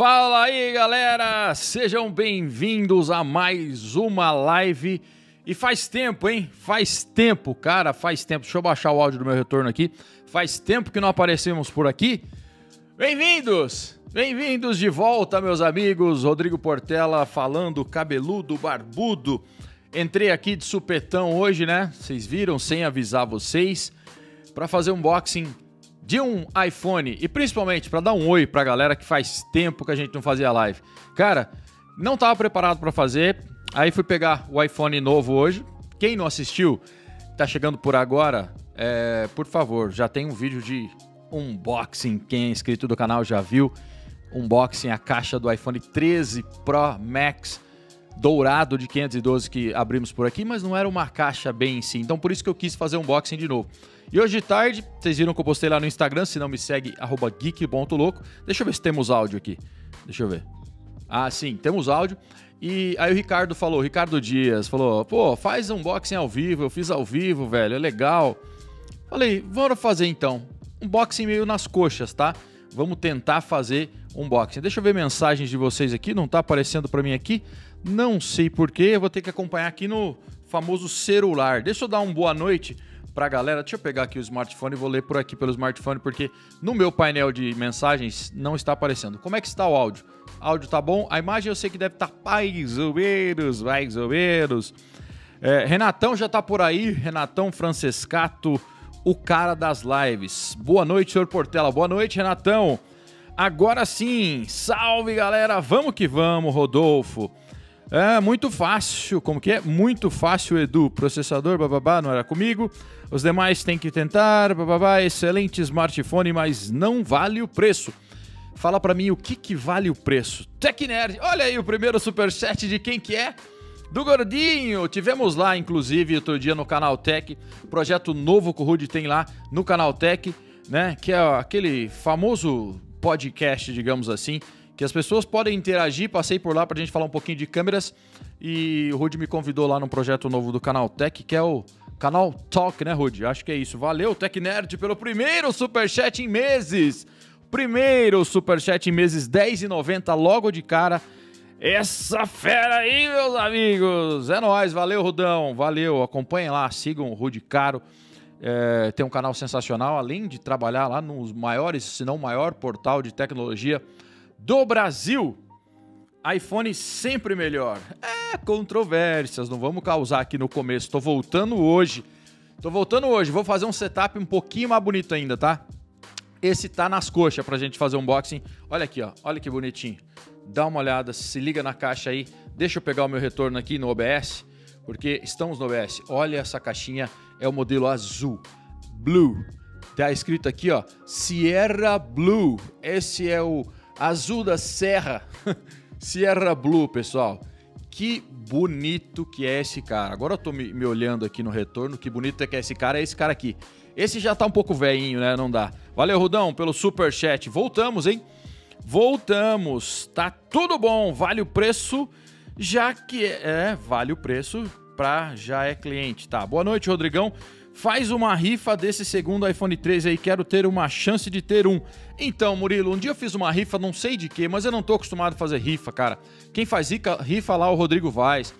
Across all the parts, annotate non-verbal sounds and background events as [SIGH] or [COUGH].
Fala aí, galera! Sejam bem-vindos a mais uma live. E faz tempo, hein? Faz tempo, cara, faz tempo. Deixa eu baixar o áudio do meu retorno aqui. Faz tempo que não aparecemos por aqui. Bem-vindos! Bem-vindos de volta, meus amigos. Rodrigo Portela falando, cabeludo, barbudo. Entrei aqui de supetão hoje, né? Vocês viram, sem avisar vocês, para fazer um unboxing de um iPhone e principalmente para dar um oi pra galera que faz tempo que a gente não fazia live. Cara, não tava preparado para fazer, aí fui pegar o iPhone novo hoje. Quem não assistiu, tá chegando por agora, é, por favor, já tem um vídeo de unboxing. Quem é inscrito do canal já viu. Unboxing a caixa do iPhone 13 Pro Max dourado de 512 que abrimos por aqui, mas não era uma caixa bem em si. Então por isso que eu quis fazer unboxing de novo. E hoje de tarde, vocês viram que eu postei lá no Instagram, se não me segue, geek.louco. Deixa eu ver se temos áudio aqui. Deixa eu ver. Ah, sim, temos áudio. E aí o Ricardo falou, Ricardo Dias, falou, pô, faz unboxing ao vivo, eu fiz ao vivo, velho, é legal. Falei, bora fazer então. Unboxing meio nas coxas, tá? Vamos tentar fazer unboxing. Deixa eu ver mensagens de vocês aqui, não tá aparecendo para mim aqui. Não sei porquê, eu vou ter que acompanhar aqui no famoso celular. Deixa eu dar uma boa noite pra galera. Deixa eu pegar aqui o smartphone e vou ler por aqui pelo smartphone, porque no meu painel de mensagens não está aparecendo. Como é que está o áudio? Áudio tá bom? A imagem eu sei que deve estar tá mais ou menos, mais ou menos. É, Renatão já tá por aí, Renatão Francescato, o cara das lives. Boa noite, senhor Portela. Boa noite, Renatão. Agora sim, salve galera, vamos que vamos, Rodolfo. É muito fácil, como que é? Muito fácil, Edu. Processador, bababá, não era comigo. Os demais têm que tentar, bababá. Excelente smartphone, mas não vale o preço. Fala para mim o que, que vale o preço. TecNerd, olha aí o primeiro superchat de quem que é? Do Gordinho. Tivemos lá, inclusive, outro dia no Canal Tech. Projeto novo que o Rude tem lá no Canal Tech, né? Que é aquele famoso podcast, digamos assim, que as pessoas podem interagir. Passei por lá para a gente falar um pouquinho de câmeras e o Rude me convidou lá num projeto novo do Canal Tech, que é o Canal Talk, né, Rude? Acho que é isso. Valeu, Tech Nerd, pelo primeiro superchat em meses. Primeiro superchat em meses, R$10,90 logo de cara. Essa fera aí, meus amigos! É nóis, valeu, Rudão, valeu. Acompanhem lá, sigam o Rude Caro. É, tem um canal sensacional, além de trabalhar lá nos maiores, se não maior portal de tecnologia do Brasil. iPhone sempre melhor. É, controvérsias, não vamos causar aqui no começo. Tô voltando hoje. Tô voltando hoje. Vou fazer um setup um pouquinho mais bonito ainda, tá? Esse tá nas coxas pra gente fazer um unboxing. Olha aqui, ó. Olha que bonitinho. Dá uma olhada, se liga na caixa aí. Deixa eu pegar o meu retorno aqui no OBS, porque estamos no OBS. Olha essa caixinha, é o modelo azul. Blue. Tá escrito aqui, ó, Sierra Blue. Esse é o Azul da Serra, [LAUGHS] Sierra Blue, pessoal. Que bonito que é esse cara. Agora eu tô me, me, olhando aqui no retorno, que bonito é que é esse cara, é esse cara aqui. Esse já tá um pouco velhinho, né? Não dá. Valeu, Rudão, pelo super chat. Voltamos, hein? Voltamos. Tá tudo bom. Vale o preço, já que é, é vale o preço pra já é cliente, tá? Boa noite, Rodrigão. Faz uma rifa desse segundo iPhone 13 aí, quero ter uma chance de ter um. Então, Murilo, um dia eu fiz uma rifa, não sei de quê, mas eu não tô acostumado a fazer rifa, cara. Quem faz rifa, rifa lá é o Rodrigo Vaz.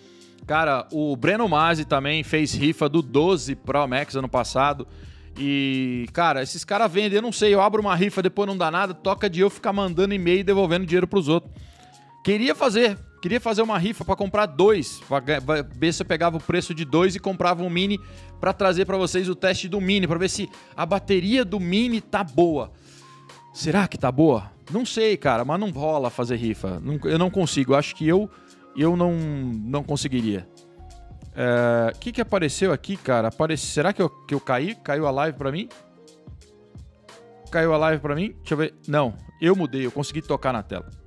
Cara, o Breno Masi também fez rifa do 12 Pro Max ano passado. E, cara, esses caras vendem, eu não sei, eu abro uma rifa, depois não dá nada, toca de eu ficar mandando e-mail e devolvendo dinheiro pros outros. Queria fazer, Queria fazer uma rifa para comprar dois, pra ver se eu pegava o preço de dois e comprava um mini para trazer para vocês o teste do mini, para ver se a bateria do mini tá boa. Será que tá boa? Não sei, cara, mas não rola fazer rifa. Eu não consigo. Acho que eu eu não não conseguiria. O é, que, que apareceu aqui, cara? Aparece... Será que eu, que eu caí? Caiu a live para mim? Caiu a live para mim? Deixa eu ver. Não, eu mudei. Eu consegui tocar na tela.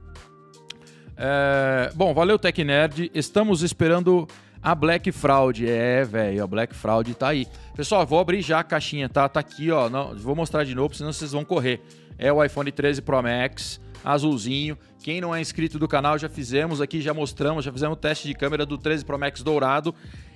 É, bom, valeu TecNerd. Estamos esperando a Black Fraud. É, velho, a Black Fraud tá aí. Pessoal, vou abrir já a caixinha, tá? Tá aqui, ó. Não, vou mostrar de novo, senão vocês vão correr. É o iPhone 13 Pro Max, azulzinho. Quem não é inscrito do canal, já fizemos aqui, já mostramos, já fizemos o teste de câmera do 13 Pro Max dourado.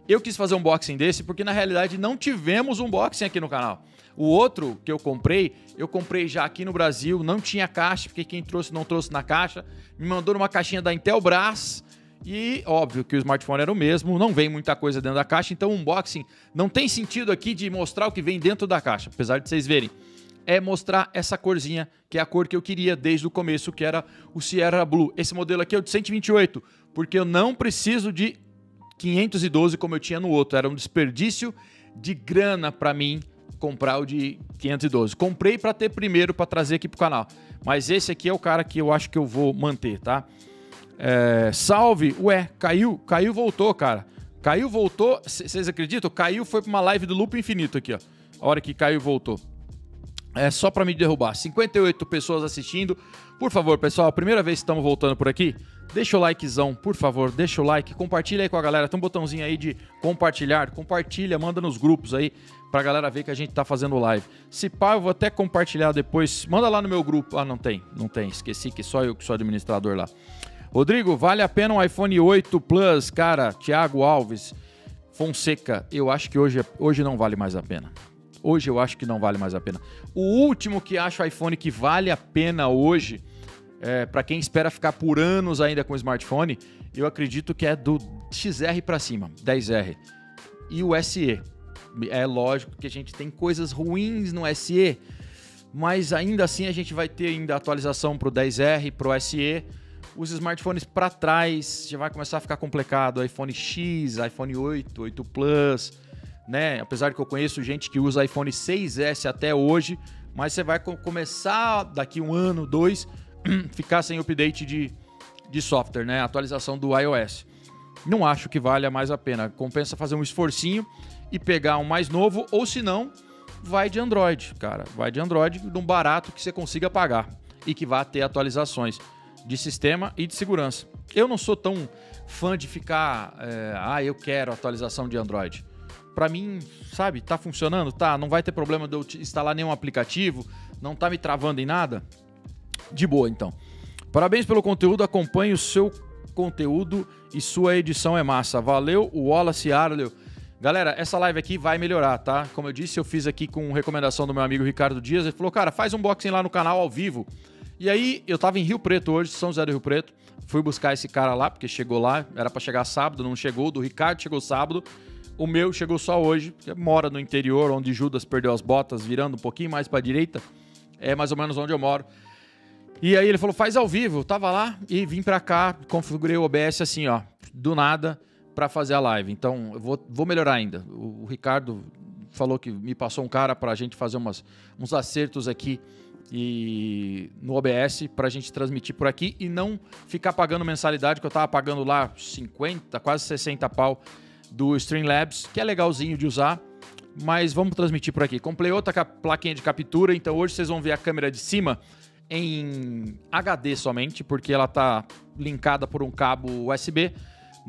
Eu quis fazer um unboxing desse porque na realidade não tivemos unboxing aqui no canal. O outro que eu comprei, eu comprei já aqui no Brasil, não tinha caixa, porque quem trouxe não trouxe na caixa. Me mandou numa caixinha da Intelbras. E óbvio que o smartphone era o mesmo, não vem muita coisa dentro da caixa, então o unboxing não tem sentido aqui de mostrar o que vem dentro da caixa, apesar de vocês verem. É mostrar essa corzinha, que é a cor que eu queria desde o começo, que era o Sierra Blue. Esse modelo aqui é o de 128, porque eu não preciso de 512 como eu tinha no outro. Era um desperdício de grana para mim comprar o de 512. Comprei para ter primeiro para trazer aqui pro canal. Mas esse aqui é o cara que eu acho que eu vou manter, tá? É, salve, ué, caiu, caiu, voltou, cara. Caiu, voltou. Vocês acreditam? Caiu, foi para uma live do Loop Infinito aqui, ó. A hora que caiu, voltou. É só para me derrubar. 58 pessoas assistindo. Por favor, pessoal, primeira vez que estamos voltando por aqui, deixa o likezão, por favor, deixa o like, compartilha aí com a galera. Tem um botãozinho aí de compartilhar, compartilha, manda nos grupos aí pra galera ver que a gente tá fazendo live. Se pá, eu vou até compartilhar depois. Manda lá no meu grupo. Ah, não tem, não tem. Esqueci que só eu que sou administrador lá. Rodrigo, vale a pena um iPhone 8 Plus, cara? Thiago Alves, Fonseca, eu acho que hoje, hoje não vale mais a pena. Hoje eu acho que não vale mais a pena. O último que acho iPhone que vale a pena hoje, é, para quem espera ficar por anos ainda com o smartphone, eu acredito que é do XR para cima, 10R. E o SE. É lógico que a gente tem coisas ruins no SE, mas ainda assim a gente vai ter ainda atualização para o 10R, para o SE. Os smartphones para trás já vai começar a ficar complicado. iPhone X, iPhone 8, 8 Plus né? Apesar que eu conheço gente que usa iPhone 6S até hoje, mas você vai começar daqui um ano, dois, [CLEARS THROAT] ficar sem update de, de software, né? Atualização do iOS. Não acho que valha mais a pena. Compensa fazer um esforcinho e pegar um mais novo, ou se não, vai de Android, cara. Vai de Android, de um barato que você consiga pagar e que vá ter atualizações de sistema e de segurança. Eu não sou tão fã de ficar, é, ah, eu quero atualização de Android para mim, sabe, tá funcionando, tá? Não vai ter problema de eu instalar nenhum aplicativo, não tá me travando em nada? De boa, então. Parabéns pelo conteúdo, acompanhe o seu conteúdo e sua edição é massa. Valeu, Wallace Arleo. Galera, essa live aqui vai melhorar, tá? Como eu disse, eu fiz aqui com recomendação do meu amigo Ricardo Dias. Ele falou, cara, faz um unboxing lá no canal ao vivo. E aí, eu tava em Rio Preto hoje, São José do Rio Preto. Fui buscar esse cara lá, porque chegou lá, era para chegar sábado, não chegou. Do Ricardo chegou sábado. O meu chegou só hoje, porque mora no interior, onde Judas perdeu as botas, virando um pouquinho mais para a direita. É mais ou menos onde eu moro. E aí ele falou: faz ao vivo. Eu tava lá e vim para cá, configurei o OBS assim, ó, do nada, para fazer a live. Então, eu vou, vou melhorar ainda. O, o Ricardo falou que me passou um cara para a gente fazer umas, uns acertos aqui e no OBS para a gente transmitir por aqui e não ficar pagando mensalidade, que eu tava pagando lá 50, quase 60 pau do Streamlabs, que é legalzinho de usar, mas vamos transmitir por aqui. Comprei outra plaquinha de captura, então hoje vocês vão ver a câmera de cima em HD somente, porque ela está linkada por um cabo USB.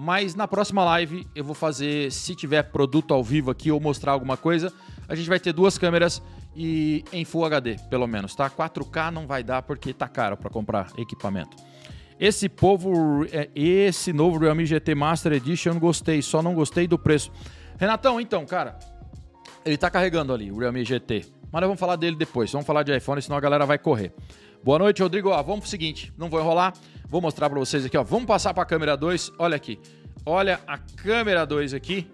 Mas na próxima live eu vou fazer, se tiver produto ao vivo aqui ou mostrar alguma coisa, a gente vai ter duas câmeras e em Full HD, pelo menos, tá? 4K não vai dar porque tá caro para comprar equipamento. Esse povo, é, esse novo Realme GT Master Edition, gostei, só não gostei do preço. Renatão, então, cara, ele tá carregando ali, o Realme GT. Mas nós vamos falar dele depois, vamos falar de iPhone, senão a galera vai correr. Boa noite, Rodrigo. Ó, vamos pro seguinte, não vou enrolar, vou mostrar para vocês aqui, ó. Vamos passar para a câmera 2, olha aqui. Olha a câmera 2 aqui.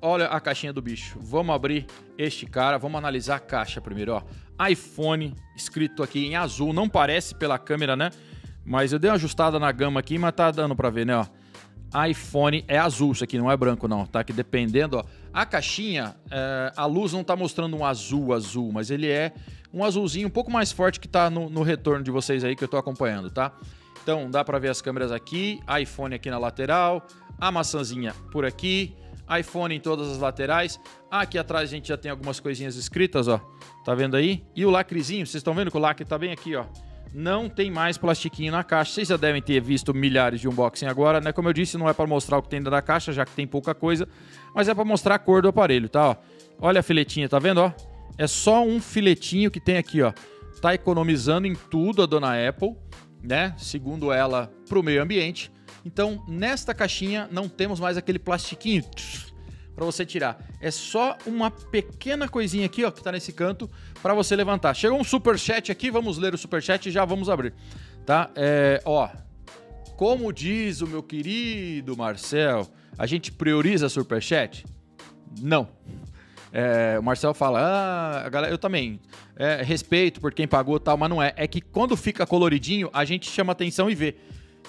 Olha a caixinha do bicho. Vamos abrir este cara, vamos analisar a caixa primeiro, ó. iPhone escrito aqui em azul, não parece pela câmera, né? Mas eu dei uma ajustada na gama aqui, mas tá dando para ver, né, ó. iPhone é azul, isso aqui não é branco não, tá? Que dependendo, ó. A caixinha, é, a luz não tá mostrando um azul azul, mas ele é um azulzinho um pouco mais forte que tá no, no retorno de vocês aí que eu tô acompanhando, tá? Então dá para ver as câmeras aqui, iPhone aqui na lateral, a maçãzinha por aqui, iPhone em todas as laterais. Aqui atrás a gente já tem algumas coisinhas escritas, ó. Tá vendo aí? E o lacrezinho, vocês estão vendo que o lacre tá bem aqui, ó não tem mais plastiquinho na caixa. Vocês já devem ter visto milhares de unboxing agora, né? Como eu disse, não é para mostrar o que tem dentro da caixa, já que tem pouca coisa, mas é para mostrar a cor do aparelho, tá? Ó. Olha a filetinha, tá vendo, ó? É só um filetinho que tem aqui, ó. Tá economizando em tudo a dona Apple, né? Segundo ela, para o meio ambiente. Então, nesta caixinha não temos mais aquele plastiquinho para você tirar. É só uma pequena coisinha aqui, ó, que tá nesse canto para você levantar. Chegou um super chat aqui, vamos ler o super chat e já vamos abrir, tá? É, ó, como diz o meu querido Marcel, a gente prioriza super chat? Não. É, o Marcel fala, ah, galera, eu também é, respeito por quem pagou tal, mas não é. É que quando fica coloridinho, a gente chama atenção e vê.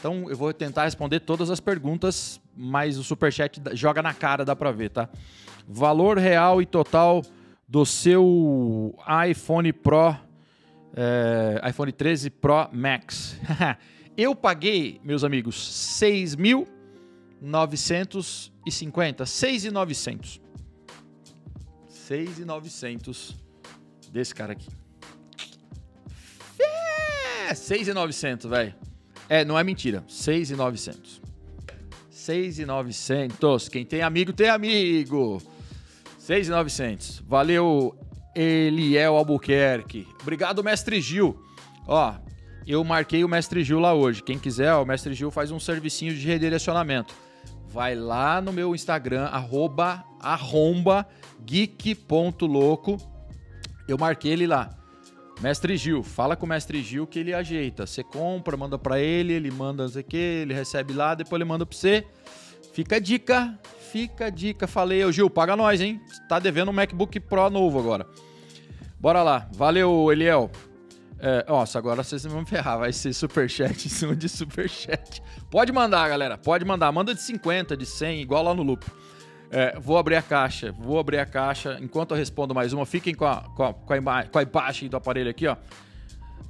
Então eu vou tentar responder todas as perguntas, mas o superchat joga na cara, dá pra ver, tá? Valor real e total do seu iPhone Pro, é, iPhone 13 Pro Max. [LAUGHS] eu paguei, meus amigos, 6.950, 6.900. 6.900 desse cara aqui. É, 6.900, velho. É, não é mentira. 6,900. 6,900. Quem tem amigo, tem amigo. 6,900. Valeu, Eliel Albuquerque. Obrigado, Mestre Gil. Ó, eu marquei o Mestre Gil lá hoje. Quem quiser, o Mestre Gil faz um servicinho de redirecionamento. Vai lá no meu Instagram, arroba, arromba. Eu marquei ele lá. Mestre Gil, fala com o Mestre Gil que ele ajeita. Você compra, manda para ele, ele manda não sei o que, ele recebe lá, depois ele manda para você. Fica a dica, fica a dica. Falei, ô Gil, paga nós, hein? Tá devendo um MacBook Pro novo agora. Bora lá. Valeu, Eliel. É, nossa, agora vocês vão ferrar. Vai ser superchat em cima de superchat. Pode mandar, galera. Pode mandar. Manda de 50, de 100, igual lá no loop. É, vou abrir a caixa, vou abrir a caixa. Enquanto eu respondo mais uma, fiquem com a, com a, com a, com a imagem do aparelho aqui, ó.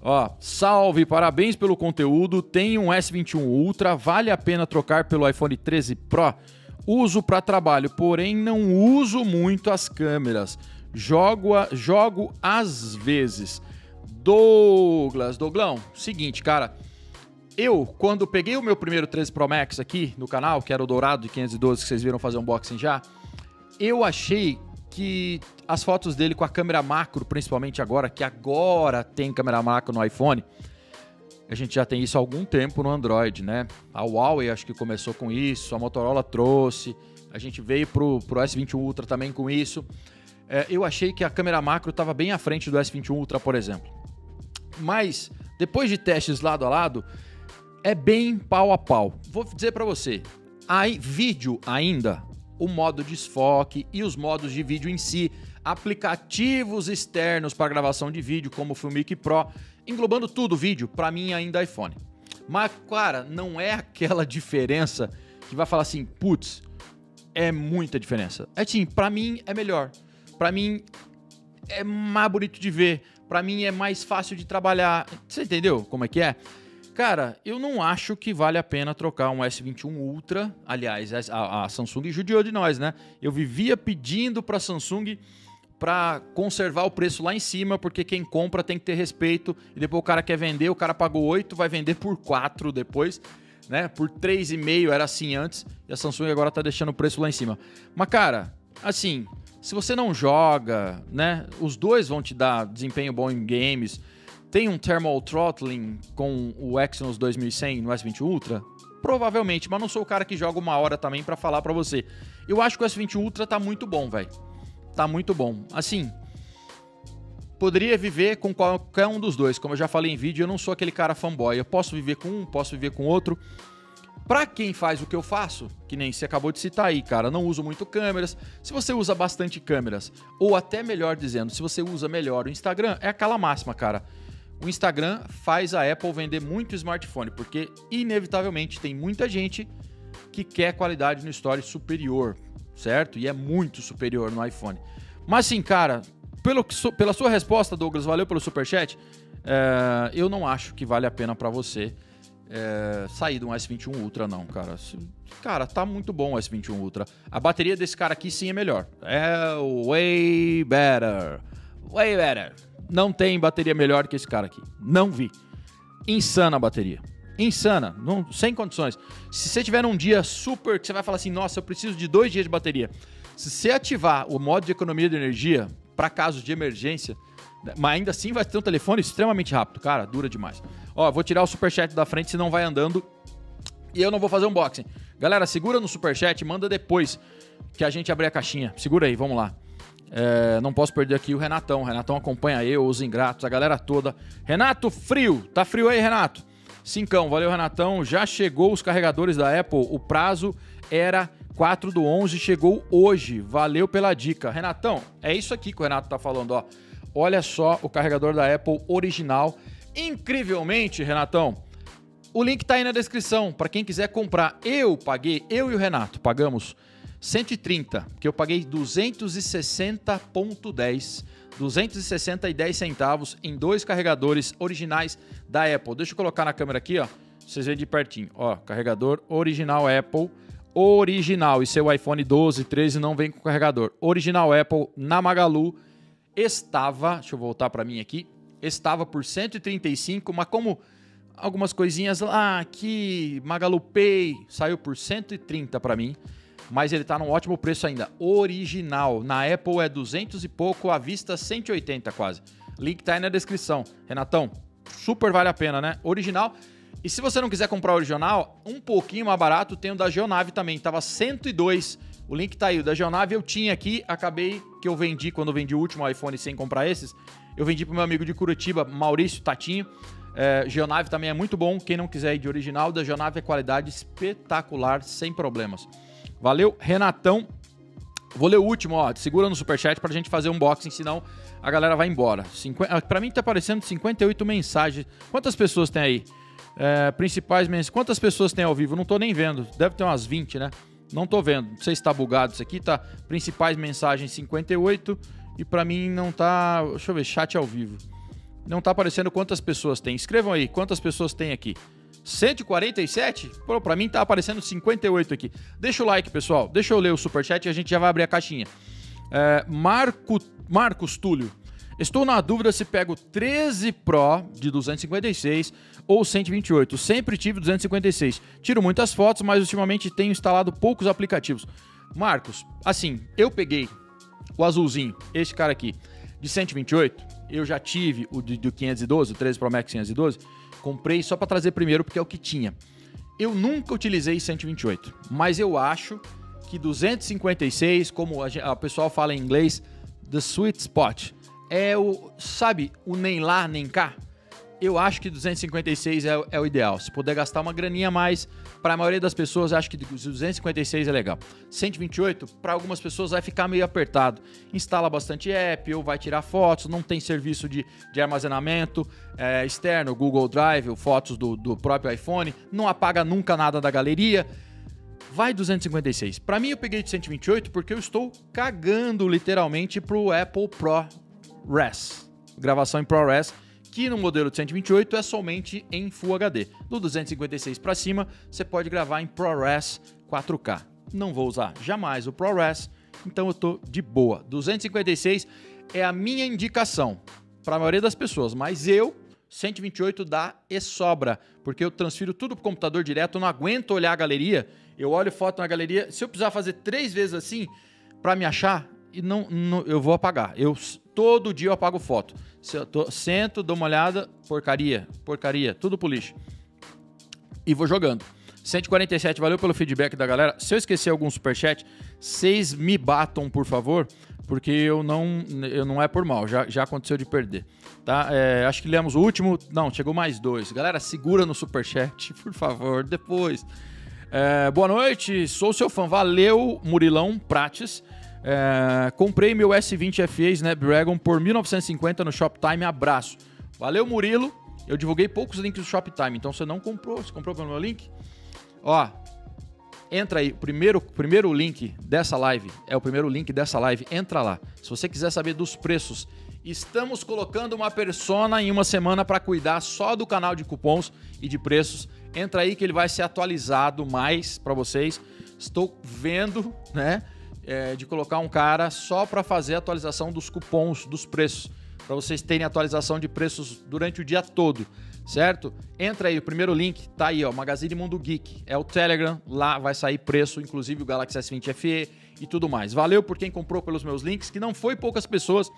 Ó, salve, parabéns pelo conteúdo. Tem um S21 Ultra, vale a pena trocar pelo iPhone 13 Pro? Uso para trabalho, porém não uso muito as câmeras. Jogo, a, jogo às vezes. Douglas, Douglão, seguinte, cara. Eu, quando peguei o meu primeiro 13 Pro Max aqui no canal, que era o dourado de 512 que vocês viram fazer unboxing já, eu achei que as fotos dele com a câmera macro, principalmente agora, que agora tem câmera macro no iPhone, a gente já tem isso há algum tempo no Android, né? A Huawei acho que começou com isso, a Motorola trouxe, a gente veio pro, pro S21 Ultra também com isso. É, eu achei que a câmera macro estava bem à frente do S21 Ultra, por exemplo. Mas, depois de testes lado a lado, é bem pau a pau. Vou dizer para você, aí vídeo ainda, o modo desfoque e os modos de vídeo em si, aplicativos externos para gravação de vídeo, como o Filmic Pro, englobando tudo vídeo, para mim ainda é iPhone. Mas, cara, não é aquela [LAUGHS] diferença que vai falar assim, putz, é muita diferença. É sim, para mim é melhor. Para mim é mais bonito de ver. Para mim é mais fácil de trabalhar. Você entendeu como é que é? Cara, eu não acho que vale a pena trocar um S21 Ultra. Aliás, a, a Samsung judiou de nós, né? Eu vivia pedindo para a Samsung para conservar o preço lá em cima, porque quem compra tem que ter respeito. E depois o cara quer vender, o cara pagou 8, vai vender por 4 depois, né? Por 3,5 era assim antes, e a Samsung agora tá deixando o preço lá em cima. Mas cara, assim, se você não joga, né? Os dois vão te dar desempenho bom em games tem um thermal throttling com o Exynos 2100 no S20 Ultra? Provavelmente, mas não sou o cara que joga uma hora também para falar para você. Eu acho que o S20 Ultra tá muito bom, velho. Tá muito bom. Assim, poderia viver com qualquer um dos dois. Como eu já falei em vídeo, eu não sou aquele cara fanboy. Eu posso viver com um, posso viver com outro. Para quem faz o que eu faço, que nem você acabou de citar aí, cara, não uso muito câmeras. Se você usa bastante câmeras, ou até melhor dizendo, se você usa melhor o Instagram, é aquela máxima, cara o Instagram faz a Apple vender muito smartphone, porque inevitavelmente tem muita gente que quer qualidade no Story superior, certo? E é muito superior no iPhone. Mas assim, cara, pelo pela sua resposta, Douglas, valeu pelo superchat. É, eu não acho que vale a pena para você é, sair de um S21 Ultra, não, cara. Cara, tá muito bom o S21 Ultra. A bateria desse cara aqui sim é melhor. É way better. Way better. Não tem bateria melhor que esse cara aqui. Não vi. Insana a bateria. Insana. Não, sem condições. Se você tiver um dia super que você vai falar assim, nossa, eu preciso de dois dias de bateria. Se você ativar o modo de economia de energia para casos de emergência, mas ainda assim vai ter um telefone extremamente rápido. Cara, dura demais. Ó, vou tirar o superchat da frente, senão vai andando E eu não vou fazer unboxing. Galera, segura no superchat, manda depois que a gente abrir a caixinha. Segura aí, vamos lá. É, não posso perder aqui o Renatão. O Renatão acompanha eu, os ingratos, a galera toda. Renato, frio. Tá frio aí, Renato? Cincão, valeu, Renatão. Já chegou os carregadores da Apple. O prazo era 4 do 11, chegou hoje. Valeu pela dica. Renatão, é isso aqui que o Renato tá falando, ó. Olha só o carregador da Apple original. Incrivelmente, Renatão, o link tá aí na descrição para quem quiser comprar. Eu paguei, eu e o Renato pagamos 130, que eu paguei 260.10. 260 e 10 centavos em dois carregadores originais da Apple. Deixa eu colocar na câmera aqui, ó. Vocês veem de pertinho. Ó, carregador original Apple. Original. E seu iPhone 12, 13 não vem com carregador. Original Apple na Magalu estava, deixa eu voltar para mim aqui, estava por 135, mas como algumas coisinhas lá aqui, Magalu Pay saiu por 130 para mim mas ele está num ótimo preço ainda. Original. Na Apple é 200 e pouco, à vista 180 quase. Link tá aí na descrição. Renatão, super vale a pena, né? Original. E se você não quiser comprar original, um pouquinho mais barato, tem o da Geonave também. Tava 102. O link tá aí. O da Geonave eu tinha aqui, acabei que eu vendi quando eu vendi o último iPhone sem comprar esses. Eu vendi pro meu amigo de Curitiba, Maurício Tatinho. É, Geonave também é muito bom. Quem não quiser ir de original, da Geonave é qualidade espetacular, sem problemas. Valeu, Renatão. Vou ler o último, ó. Segura no superchat pra gente fazer um unboxing, senão a galera vai embora. 50, ah, pra mim tá aparecendo 58 mensagens. Quantas pessoas tem aí? É, principais mensagens. Quantas pessoas tem ao vivo? Não tô nem vendo. Deve ter umas 20, né? Não tô vendo. Não sei se tá bugado isso aqui. Tá principais mensagens 58 e pra mim não tá. Deixa eu ver, chat ao vivo. Não tá aparecendo quantas pessoas tem. Escrevam aí quantas pessoas tem aqui. 147? Pô, pra mim tá aparecendo 58 aqui. Deixa o like, pessoal. Deixa eu ler o superchat e a gente já vai abrir a caixinha. É, Marco, Marcos Túlio. Estou na dúvida se pego 13 Pro de 256 ou 128. Sempre tive 256. Tiro muitas fotos, mas ultimamente tenho instalado poucos aplicativos. Marcos, assim, eu peguei o azulzinho, esse cara aqui, de 128. Eu já tive o do 512, o 13 Pro Max 512 Comprei só para trazer primeiro porque é o que tinha. Eu nunca utilizei 128, mas eu acho que 256, como a, a pessoal fala em inglês, the sweet spot, é o, sabe, o nem lá nem cá eu acho que 256 é, é, o ideal. Se puder gastar uma graninha a mais, para a maioria das pessoas, acho que 256 é legal. 128, para algumas pessoas, vai ficar meio apertado. Instala bastante app ou vai tirar fotos, não tem serviço de, de armazenamento é, externo, Google Drive, fotos do, do próprio iPhone, não apaga nunca nada da galeria. Vai 256. Para mim, eu peguei de 128 porque eu estou cagando literalmente pro Apple ProRes. Gravação em ProRes que no modelo de 128 é somente em Full HD. Do 256 para cima, você pode gravar em ProRes 4K. Não vou usar jamais o ProRes, então eu tô de boa. 256 é a minha indicação para a maioria das pessoas, mas eu 128 dá e sobra, porque eu transfiro tudo pro computador direto, eu não aguento olhar a galeria. Eu olho foto na galeria, se eu precisar fazer três vezes assim para me achar, e não, não, eu vou apagar. Eu todo dia eu apago foto. Tô, sento, dou uma olhada, porcaria, porcaria, tudo pro lixo. E vou jogando. 147, valeu pelo feedback da galera. Se eu esquecer algum superchat, vocês me batam, por favor, porque eu não, eu não é por mal, já, já aconteceu de perder. Tá? É, acho que lemos o último. Não, chegou mais dois. Galera, segura no superchat, [LAUGHS] por favor, depois. É, boa noite, sou seu fã. Valeu, Murilão Prates. É, comprei meu S20 FE Snapdragon por 1950 no Shoptime. Abraço. Valeu, Murilo. Eu divulguei poucos links do Shoptime, então você não comprou, você comprou pelo meu link? Ó, entra aí, primeiro, primeiro link dessa live, é o primeiro link dessa live, entra lá. Se você quiser saber dos preços, estamos colocando uma persona em uma semana para cuidar só do canal de cupons e de preços. Entra aí que ele vai ser atualizado mais para vocês. Estou vendo, né? É, de colocar um cara só para fazer a atualização dos cupons, dos preços, para vocês terem atualização de preços durante o dia todo, certo? Entra aí, o primeiro link tá aí, ó, Magazine Mundo Geek, é o Telegram, lá vai sair preço, inclusive o Galaxy S20 FE e tudo mais. Valeu por quem comprou pelos meus links, que não foi poucas pessoas.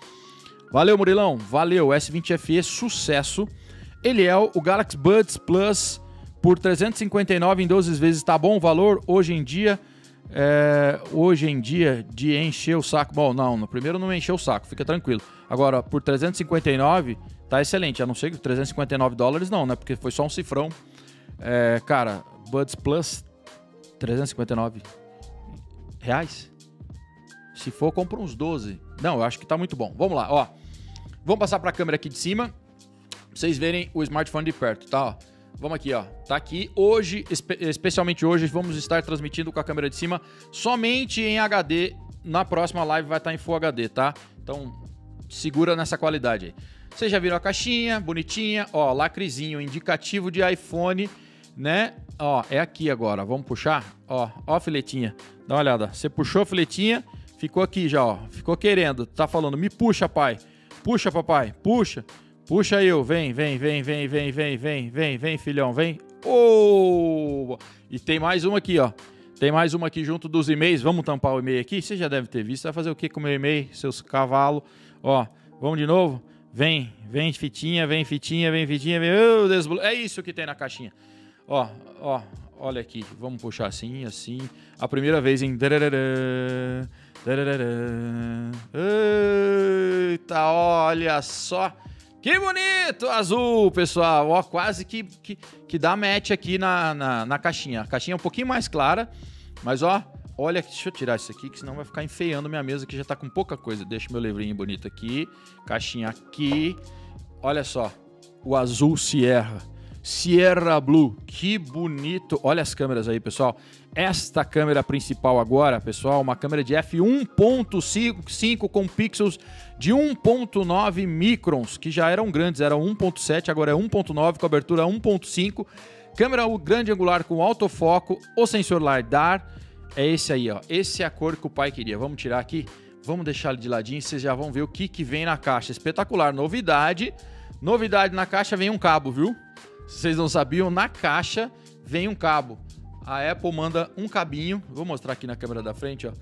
Valeu, Murilão, valeu, S20 FE, sucesso. Ele é o Galaxy Buds Plus por 359 em 12 vezes tá bom o valor? Hoje em dia, é, hoje em dia, de encher o saco. Bom, não, no primeiro não encheu o saco, fica tranquilo. Agora, por 359, tá excelente. A não ser que 359 dólares não, né? Porque foi só um cifrão. É, cara, Buds Plus, 359 reais. Se for, compra uns 12. Não, eu acho que tá muito bom. Vamos lá, ó. Vamos passar para a câmera aqui de cima, pra vocês verem o smartphone de perto, tá? Ó. Vamos aqui, ó. Tá aqui. Hoje, espe especialmente hoje, vamos estar transmitindo com a câmera de cima somente em HD. Na próxima live vai estar em Full HD, tá? Então, segura nessa qualidade aí. Vocês já viram a caixinha, bonitinha, ó, lacrezinho, indicativo de iPhone, né? Ó, é aqui agora. Vamos puxar? Ó, ó a filetinha. Dá uma olhada. Você puxou a filetinha, ficou aqui já, ó. Ficou querendo. Tá falando, me puxa, pai. Puxa, papai. Puxa. Puxa eu, vem, vem, vem, vem, vem, vem, vem, vem, vem, filhão, vem. Oh! E tem mais uma aqui, ó. Tem mais uma aqui junto dos e-mails. Vamos tampar o e-mail aqui? Você já deve ter visto. Vai fazer o que com o meu e-mail, seus cavalos? Ó, vamos de novo? Vem, vem fitinha, vem fitinha, vem fitinha, vem. Oh, desblo... É isso que tem na caixinha. Ó, ó, olha aqui. Vamos puxar assim, assim. A primeira vez em. Eita, olha só. Que bonito, azul, pessoal. Ó, quase que, que, que dá match aqui na, na, na, caixinha. A caixinha é um pouquinho mais clara, mas ó, olha, deixa eu tirar isso aqui, que senão vai ficar enfeiando minha mesa, que já tá com pouca coisa. Deixa meu livrinho bonito aqui, caixinha aqui. Olha só, o azul Sierra. Sierra Blue, que bonito. Olha as câmeras aí, pessoal. Esta câmera principal agora, pessoal, uma câmera de f1.5 com pixels de 1.9 microns, que já eram grandes, era 1.7, agora é 1.9, cobertura 1.5. Câmera grande angular com autofoco, o sensor LiDAR é esse aí, ó. Esse é a cor que o pai queria. Vamos tirar aqui, vamos deixar ele de ladinho, vocês já vão ver o que, que vem na caixa. Espetacular, novidade. Novidade na caixa vem um cabo, viu? Se vocês não sabiam, na caixa vem um cabo. A Apple manda um cabinho, vou mostrar aqui na câmera da frente, ó.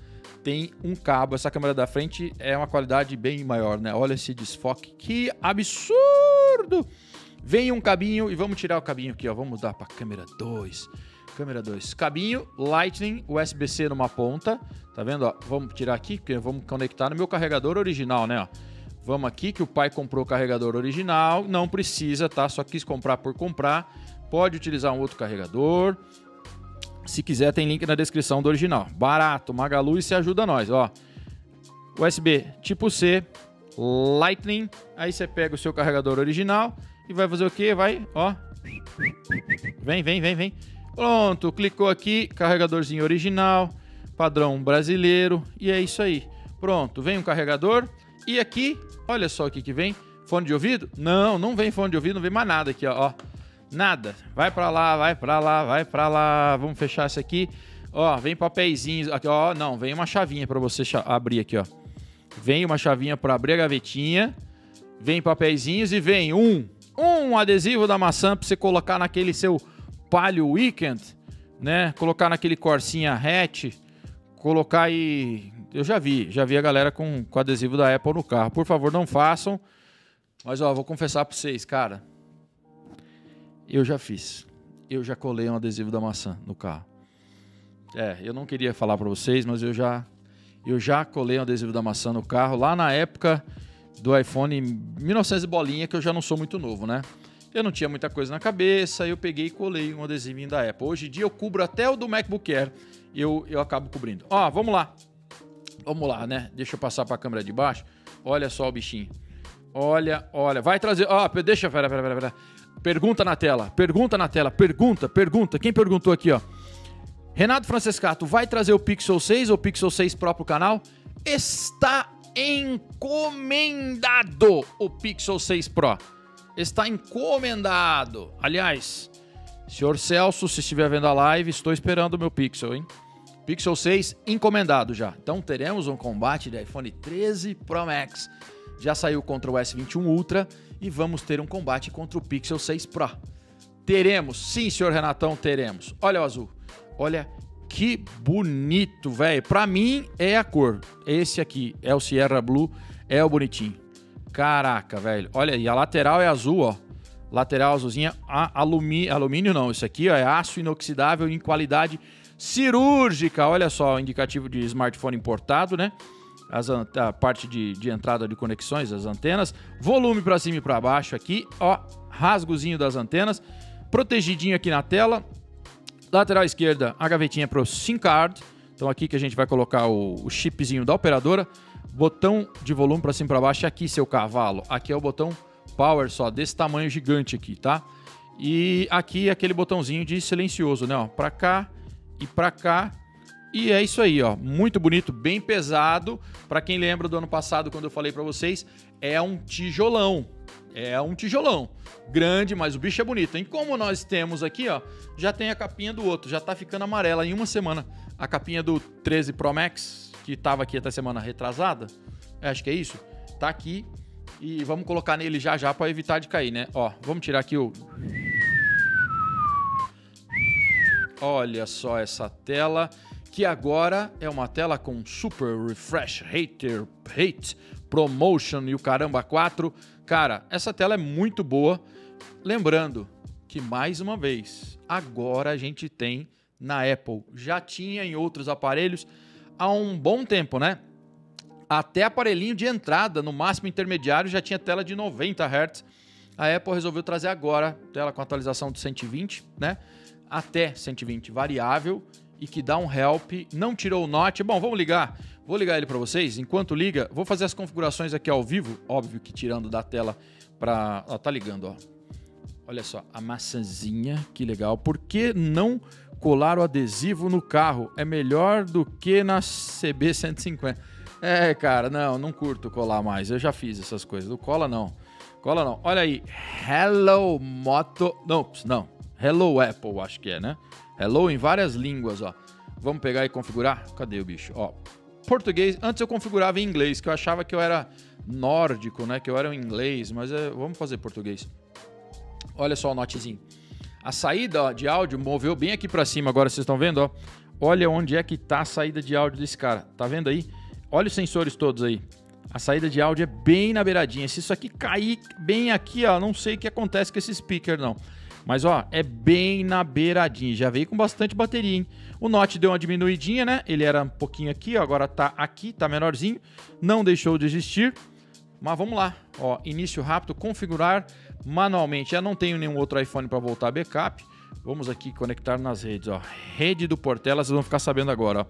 Tem um cabo. Essa câmera da frente é uma qualidade bem maior, né? Olha esse desfoque, que absurdo! Vem um cabinho e vamos tirar o cabinho aqui, ó. Vamos mudar para câmera 2. Câmera 2. Cabinho Lightning USB-C numa ponta. Tá vendo? Ó, vamos tirar aqui, porque vamos conectar no meu carregador original, né? Ó. Vamos aqui que o pai comprou o carregador original, não precisa, tá? Só quis comprar por comprar. Pode utilizar um outro carregador. Se quiser, tem link na descrição do original. Barato, Magalu e se ajuda nós, ó. USB tipo C, Lightning. Aí você pega o seu carregador original e vai fazer o que? Vai, ó. Vem, vem, vem, vem. Pronto, clicou aqui, carregadorzinho original, padrão brasileiro e é isso aí. Pronto, vem um carregador e aqui Olha só o que que vem. Fone de ouvido? Não, não vem fone de ouvido, não vem mais nada aqui, ó. Nada. Vai para lá, vai para lá, vai para lá. Vamos fechar isso aqui. Ó, vem papeizinhos aqui, ó. Não, vem uma chavinha para você abrir aqui, ó. Vem uma chavinha para abrir a gavetinha. Vem papeizinhos e vem um um adesivo da maçã para você colocar naquele seu Palio Weekend, né? Colocar naquele Corsinha hatch, colocar aí eu já vi, já vi a galera com, com adesivo da Apple no carro. Por favor, não façam. Mas ó, vou confessar para vocês, cara. Eu já fiz. Eu já colei um adesivo da maçã no carro. É, eu não queria falar para vocês, mas eu já eu já colei um adesivo da maçã no carro lá na época do iPhone 1900 bolinha, que eu já não sou muito novo, né? Eu não tinha muita coisa na cabeça, eu peguei e colei um adesivinho da Apple. Hoje em dia eu cubro até o do MacBook Air, eu eu acabo cobrindo. Ó, vamos lá. Vamos lá, né? Deixa eu passar para a câmera de baixo. Olha só o bichinho. Olha, olha. Vai trazer. Ó, deixa. Pera, pera, pera, pera. Pergunta na tela. Pergunta na tela. Pergunta, pergunta. Quem perguntou aqui, ó? Renato Francescato, vai trazer o Pixel 6 ou Pixel 6 Pro pro canal? Está encomendado o Pixel 6 Pro. Está encomendado. Aliás, senhor Celso, se estiver vendo a live, estou esperando o meu Pixel, hein? Pixel 6 encomendado já. Então teremos um combate de iPhone 13 Pro Max. Já saiu contra o S21 Ultra e vamos ter um combate contra o Pixel 6 Pro. Teremos, sim, senhor Renatão, teremos. Olha o azul. Olha que bonito, velho. Pra mim é a cor. Esse aqui é o Sierra Blue, é o bonitinho. Caraca, velho. Olha, e a lateral é azul, ó. lateral azulzinha, alumínio, alumínio não, isso aqui ó, é aço inoxidável em qualidade cirúrgica. Olha só, o indicativo de smartphone importado, né? As, a parte de, de entrada de conexões, as antenas. Volume para cima e para baixo aqui, ó, rasgozinho das antenas. Protegidinho aqui na tela. Lateral esquerda, a gavetinha para o SIM card. Então aqui que a gente vai colocar o, o chipzinho da operadora. Botão de volume para cima e para baixo. Aqui, seu cavalo. Aqui é o botão power só, desse tamanho gigante aqui, tá? E aqui aquele botãozinho de silencioso, né? Para cá e para cá. E é isso aí, ó. Muito bonito, bem pesado. Para quem lembra do ano passado, quando eu falei para vocês, é um tijolão. É um tijolão. Grande, mas o bicho é bonito. E como nós temos aqui, ó, já tem a capinha do outro. Já tá ficando amarela em uma semana. A capinha do 13 Pro Max, que tava aqui até semana retrasada. Acho que é isso. Tá aqui e vamos colocar nele já já para evitar de cair, né? Ó, vamos tirar aqui o. Olha só essa tela, que agora é uma tela com Super Refresh Hater Hate Promotion e o caramba 4. Cara, essa tela é muito boa. Lembrando que mais uma vez, agora a gente tem na Apple. Já tinha em outros aparelhos há um bom tempo, né? Até aparelhinho de entrada, no máximo intermediário, já tinha tela de 90 Hz. A Apple resolveu trazer agora tela com atualização de 120, né? Até 120 variável e que dá um help. Não tirou o Note. Bom, vamos ligar. Vou ligar ele para vocês. Enquanto liga, vou fazer as configurações aqui ao vivo. Óbvio que tirando da tela para. Ó, tá ligando, ó. Olha só, a maçãzinha, que legal. Por que não colar o adesivo no carro? É melhor do que na CB 150. É, cara, não, não curto colar mais. Eu já fiz essas coisas. Não cola não. Cola não. Olha aí. Hello Moto. Não, não. Hello Apple, acho que é, né? Hello em várias línguas, ó. Vamos pegar e configurar? Cadê o bicho? Ó. Português. Antes eu configurava em inglês, que eu achava que eu era nórdico, né? Que eu era um inglês, mas é... vamos fazer português. Olha só o notezinho. A saída ó, de áudio moveu bem aqui para cima, agora vocês estão vendo, ó. Olha onde é que tá a saída de áudio desse cara. Tá vendo aí? Olha os sensores todos aí. A saída de áudio é bem na beiradinha. Se isso aqui cair bem aqui, ó, não sei o que acontece com esse speaker não. Mas ó, é bem na beiradinha. Já veio com bastante bateria, hein? O Note deu uma diminuidinha, né? Ele era um pouquinho aqui, ó, agora tá aqui, tá menorzinho. Não deixou de existir. Mas vamos lá, ó, início rápido, configurar manualmente. Eu não tenho nenhum outro iPhone para voltar backup. Vamos aqui conectar nas redes, ó. Rede do Portela, vocês vão ficar sabendo agora, ó.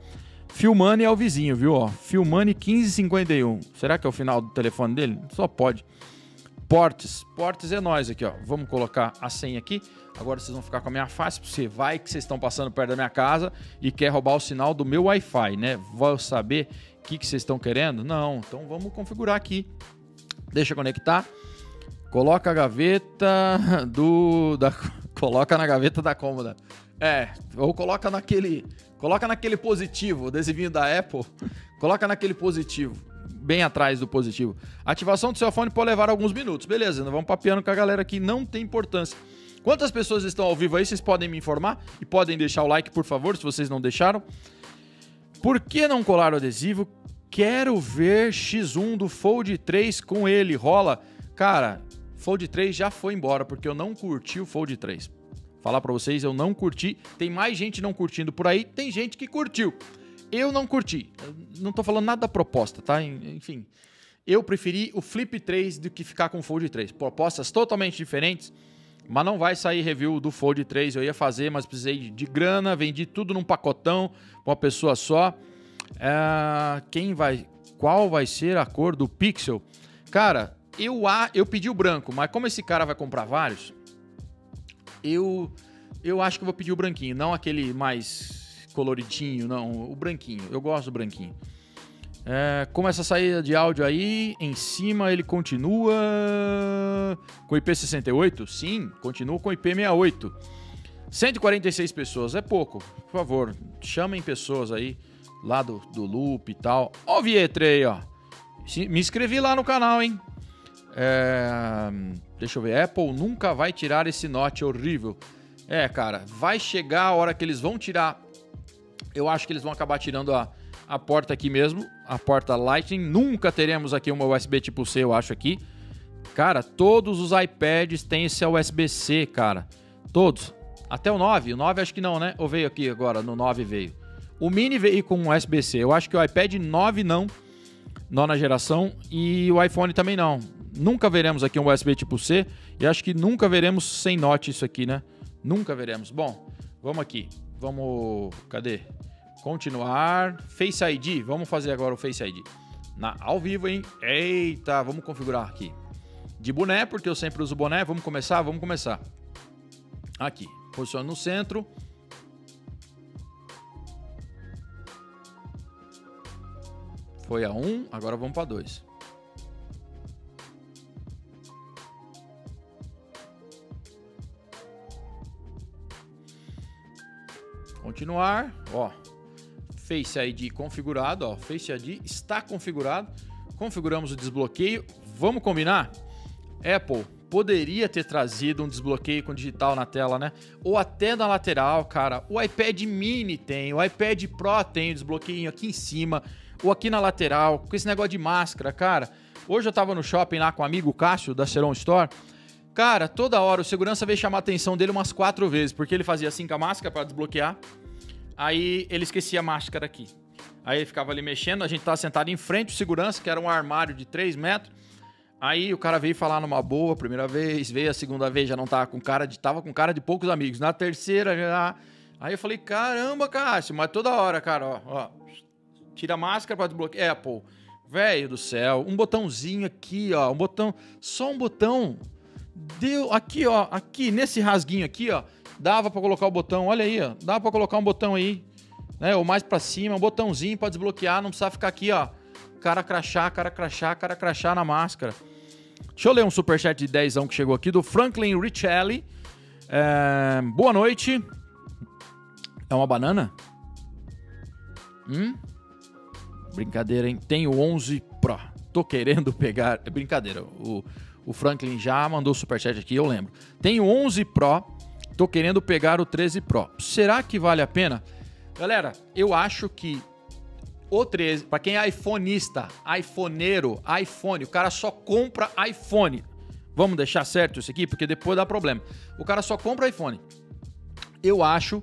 Filmane é o vizinho, viu? Ó, Filmane 1551. Será que é o final do telefone dele? Só pode. Portes. Portes é nós aqui, ó. Vamos colocar a senha aqui. Agora vocês vão ficar com a minha face. Você vai que vocês estão passando perto da minha casa e quer roubar o sinal do meu Wi-Fi, né? Vou saber o que, que vocês estão querendo? Não. Então vamos configurar aqui. Deixa conectar. Coloca a gaveta [LAUGHS] do. Da, [LAUGHS] coloca na gaveta da cômoda. É, ou coloca naquele Coloca naquele positivo, adesivinho da Apple. Coloca naquele positivo, bem atrás do positivo. ativação do seu fone pode levar alguns minutos. Beleza, nós vamos papeando com a galera aqui, não tem importância. Quantas pessoas estão ao vivo aí? Vocês podem me informar e podem deixar o like, por favor, se vocês não deixaram. Por que não colar o adesivo? Quero ver X1 do Fold 3 com ele. Rola? Cara, Fold 3 já foi embora porque eu não curti o Fold 3 falar para vocês, eu não curti. Tem mais gente não curtindo por aí, tem gente que curtiu. Eu não curti. Não tô falando nada da proposta, tá? Enfim, eu preferi o Flip 3 do que ficar com o Fold 3. Propostas totalmente diferentes, mas não vai sair review do Fold 3. Eu ia fazer, mas precisei de grana, vendi tudo num pacotão pra uma pessoa só. É, quem vai. Qual vai ser a cor do Pixel? Cara, eu, eu pedi o branco, mas como esse cara vai comprar vários, eu eu acho que vou pedir o branquinho, não aquele mais coloridinho, não, o branquinho. Eu gosto do branquinho. É, como essa saída de áudio aí, em cima ele continua com IP68? Sim, continua com IP68. 146 pessoas, é pouco. Por favor, chamem pessoas aí lá do, do Loop e tal. Ó Vietre aí, ó. Me inscrevi lá no canal, hein? É, deixa eu ver. Apple nunca vai tirar esse Note horrível. É, cara, vai chegar a hora que eles vão tirar. Eu acho que eles vão acabar tirando a, a porta aqui mesmo, a porta Lightning. Nunca teremos aqui uma USB tipo C, eu acho aqui. Cara, todos os iPads têm esse USB-C, cara. Todos. Até o 9. O 9 acho que não, né? Ou veio aqui agora? No 9 veio. O Mini veio com USB-C. Eu acho que o iPad 9 não. Nona geração. E o iPhone também não. Nunca veremos aqui um USB tipo C. E acho que nunca veremos sem note isso aqui, né? Nunca veremos. Bom, vamos aqui. Vamos. Cadê? Continuar. Face ID. Vamos fazer agora o Face ID. Na, ao vivo, hein? Eita, vamos configurar aqui. De boné, porque eu sempre uso boné. Vamos começar? Vamos começar. Aqui. Posiciona no centro. Foi a 1, um, agora vamos para 2. Continuar, ó. Face ID configurado, ó. Face ID está configurado. Configuramos o desbloqueio. Vamos combinar? Apple poderia ter trazido um desbloqueio com digital na tela, né? Ou até na lateral, cara. O iPad mini tem, o iPad Pro tem o desbloqueio aqui em cima, ou aqui na lateral, com esse negócio de máscara, cara. Hoje eu tava no shopping lá com o amigo Cássio da Seron Store. Cara, toda hora o segurança veio chamar a atenção dele umas quatro vezes, porque ele fazia assim com a máscara para desbloquear. Aí ele esquecia a máscara aqui. Aí ele ficava ali mexendo, a gente tava sentado em frente ao segurança, que era um armário de 3 metros. Aí o cara veio falar numa boa, primeira vez, veio a segunda vez, já não tava com cara de. Tava com cara de poucos amigos. Na terceira já. Aí eu falei, caramba, Cássio, mas toda hora, cara, ó, ó. Tira a máscara pra desbloquear. É, pô. Velho do céu, um botãozinho aqui, ó. Um botão. Só um botão. Deu. Aqui, ó. Aqui, nesse rasguinho aqui, ó. Dava para colocar o botão. Olha aí, ó. Dava para colocar um botão aí. Né? Ou mais para cima, um botãozinho para desbloquear. Não precisa ficar aqui, ó. Cara crachá, cara crachá, cara crachá na máscara. Deixa eu ler um superchat de 10 que chegou aqui do Franklin Richelli. É... Boa noite. É uma banana? Hum? Brincadeira, hein? Tenho 11 Pro. Tô querendo pegar. É brincadeira. O, o Franklin já mandou superchat aqui, eu lembro. Tenho 11 Pro Tô querendo pegar o 13 Pro. Será que vale a pena? Galera, eu acho que o 13, para quem é iPhoneista, iPhoneiro, iPhone, o cara só compra iPhone. Vamos deixar certo isso aqui, porque depois dá problema. O cara só compra iPhone. Eu acho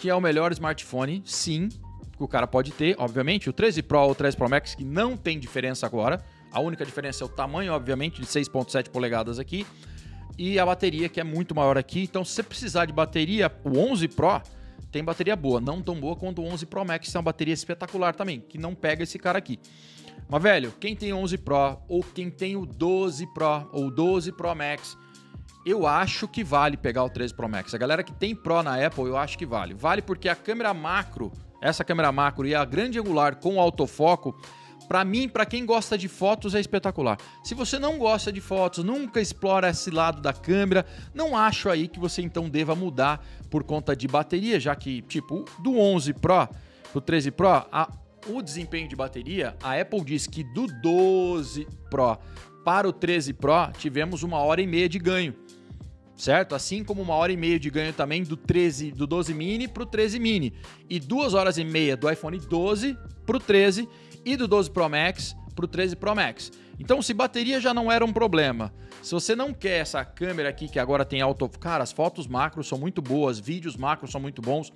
que é o melhor smartphone, sim, que o cara pode ter, obviamente. O 13 Pro ou o 13 Pro Max, que não tem diferença agora. A única diferença é o tamanho, obviamente, de 6.7 polegadas aqui e a bateria que é muito maior aqui. Então, se você precisar de bateria, o 11 Pro tem bateria boa, não tão boa quanto o 11 Pro Max, tem uma bateria espetacular também, que não pega esse cara aqui. Mas, velho, quem tem 11 Pro ou quem tem o 12 Pro ou 12 Pro Max, eu acho que vale pegar o 13 Pro Max. A galera que tem Pro na Apple, eu acho que vale. Vale porque a câmera macro, essa câmera macro e a grande angular com autofoco, para mim, para quem gosta de fotos, é espetacular. Se você não gosta de fotos, nunca explora esse lado da câmera, não acho aí que você então deva mudar por conta de bateria, já que, tipo, do 11 Pro pro 13 Pro, a, o desempenho de bateria, a Apple diz que do 12 Pro para o 13 Pro tivemos uma hora e meia de ganho. Certo? Assim como uma hora e meia de ganho também do 13, do 12 mini para o 13 mini e duas horas e meia do iPhone 12 para o 13 e do 12 Pro Max para o 13 Pro Max. Então, se bateria já não era um problema, se você não quer essa câmera aqui que agora tem auto, cara, as fotos macro são muito boas, vídeos macro são muito bons.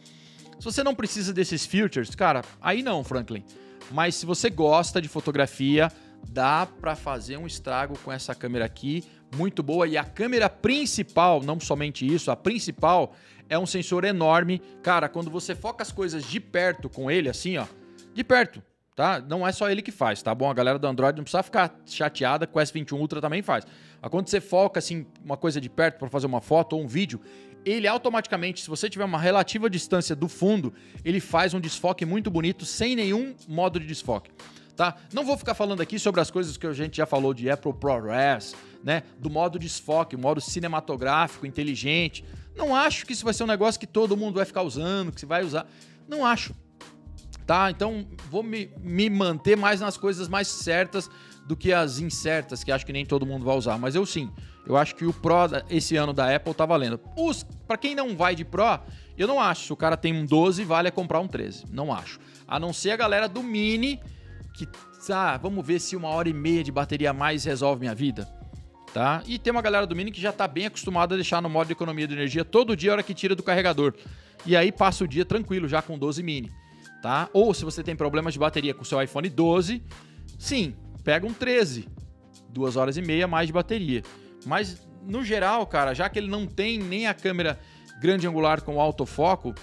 Se você não precisa desses filters, cara, aí não, Franklin. Mas se você gosta de fotografia, dá para fazer um estrago com essa câmera aqui, muito boa. E a câmera principal, não somente isso, a principal é um sensor enorme. Cara, quando você foca as coisas de perto com ele, assim, ó, de perto, tá? Não é só ele que faz, tá bom? A galera do Android não precisa ficar chateada, com o S21 Ultra também faz. Quando você foca assim uma coisa de perto para fazer uma foto ou um vídeo, ele automaticamente, se você tiver uma relativa distância do fundo, ele faz um desfoque muito bonito sem nenhum modo de desfoque. Tá? Não vou ficar falando aqui sobre as coisas que a gente já falou de Apple ProRes, né? Do modo desfoque, modo cinematográfico, inteligente. Não acho que isso vai ser um negócio que todo mundo vai ficar usando, que você vai usar. Não acho tá? Então vou me, me manter mais nas coisas mais certas do que as incertas, que acho que nem todo mundo vai usar. Mas eu sim, eu acho que o Pro esse ano da Apple tá valendo. Para quem não vai de Pro, eu não acho. Se o cara tem um 12, vale a comprar um 13. Não acho. A não ser a galera do Mini, que, ah, vamos ver se uma hora e meia de bateria a mais resolve minha vida. tá? E tem uma galera do Mini que já tá bem acostumada a deixar no modo de economia de energia todo dia a hora que tira do carregador. E aí passa o dia tranquilo já com 12 Mini, tá? Ou se você tem problemas de bateria com seu iPhone 12, sim, pega um 13, duas horas e meia mais de bateria. Mas no geral, cara, já que ele não tem nem a câmera grande angular com autofoco,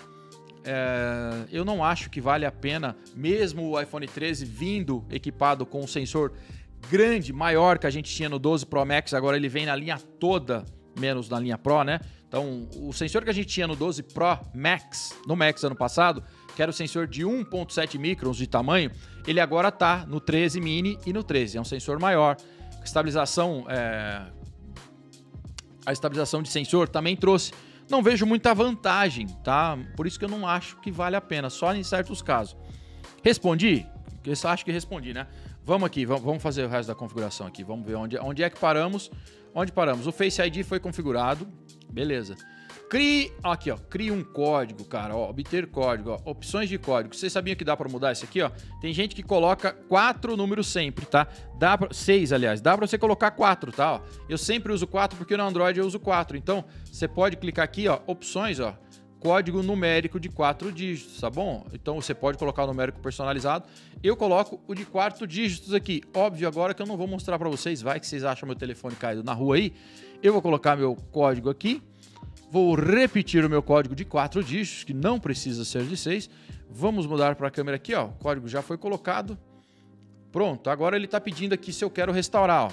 é, eu não acho que vale a pena, mesmo o iPhone 13 vindo equipado com um sensor grande, maior que a gente tinha no 12 Pro Max, agora ele vem na linha toda, menos na linha Pro, né? Então, o sensor que a gente tinha no 12 Pro Max, no Max ano passado, que era o sensor de 1.7 microns de tamanho, ele agora tá no 13 mini e no 13. É um sensor maior. Estabilização, é... a estabilização de sensor também trouxe. Não vejo muita vantagem, tá? Por isso que eu não acho que vale a pena, só em certos casos. Respondi? Eu acho que respondi, né? Vamos aqui, vamos fazer o resto da configuração aqui. Vamos ver onde, onde é que paramos. Onde paramos? O Face ID foi configurado. Beleza. Crie, aqui ó, crie um código, cara, ó, obter código, ó, opções de código. Vocês sabiam que dá para mudar isso aqui, ó? Tem gente que coloca quatro números sempre, tá? Dá pra, seis, aliás, dá para você colocar quatro, tá? Ó, eu sempre uso quatro porque no Android eu uso quatro. Então, você pode clicar aqui, ó, opções, ó, código numérico de quatro dígitos, tá bom? Então você pode colocar o numérico personalizado. Eu coloco o de quatro dígitos aqui. Óbvio agora que eu não vou mostrar para vocês, vai que vocês acham meu telefone caído na rua aí. Eu vou colocar meu código aqui. Vou repetir o meu código de quatro dígitos, que não precisa ser de seis. Vamos mudar para a câmera aqui, ó. O código já foi colocado. Pronto, agora ele está pedindo aqui se eu quero restaurar, ó.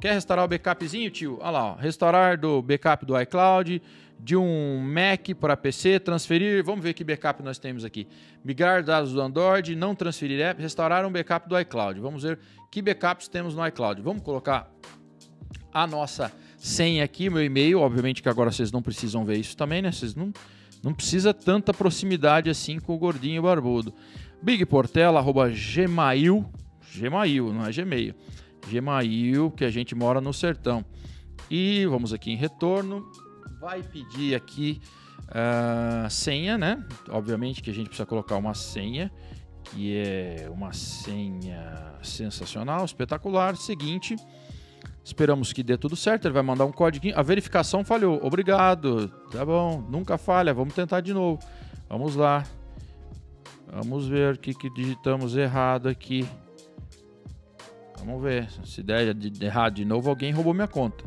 Quer restaurar o backupzinho, tio? Olha lá, ó. restaurar do backup do iCloud, de um Mac para PC, transferir, vamos ver que backup nós temos aqui. Migrar dados do Android, não transferir app, restaurar um backup do iCloud. Vamos ver que backups temos no iCloud. Vamos colocar a nossa senha aqui, meu e-mail, obviamente que agora vocês não precisam ver isso também, né? Vocês não não precisa tanta proximidade assim com o gordinho barbudo. Bigportela, arroba gmail, gmail, não é gmail. Gmail, que a gente mora no sertão. E vamos aqui em retorno, vai pedir aqui uh, senha, né? Obviamente que a gente precisa colocar uma senha, que é uma senha sensacional, espetacular. Seguinte, esperamos que dê tudo certo. Ele vai mandar um código. A verificação falhou. Obrigado. Tá bom, nunca falha. Vamos tentar de novo. Vamos lá. Vamos ver o que, que digitamos errado aqui. Vamos ver. Se der de errado de novo, alguém roubou minha conta.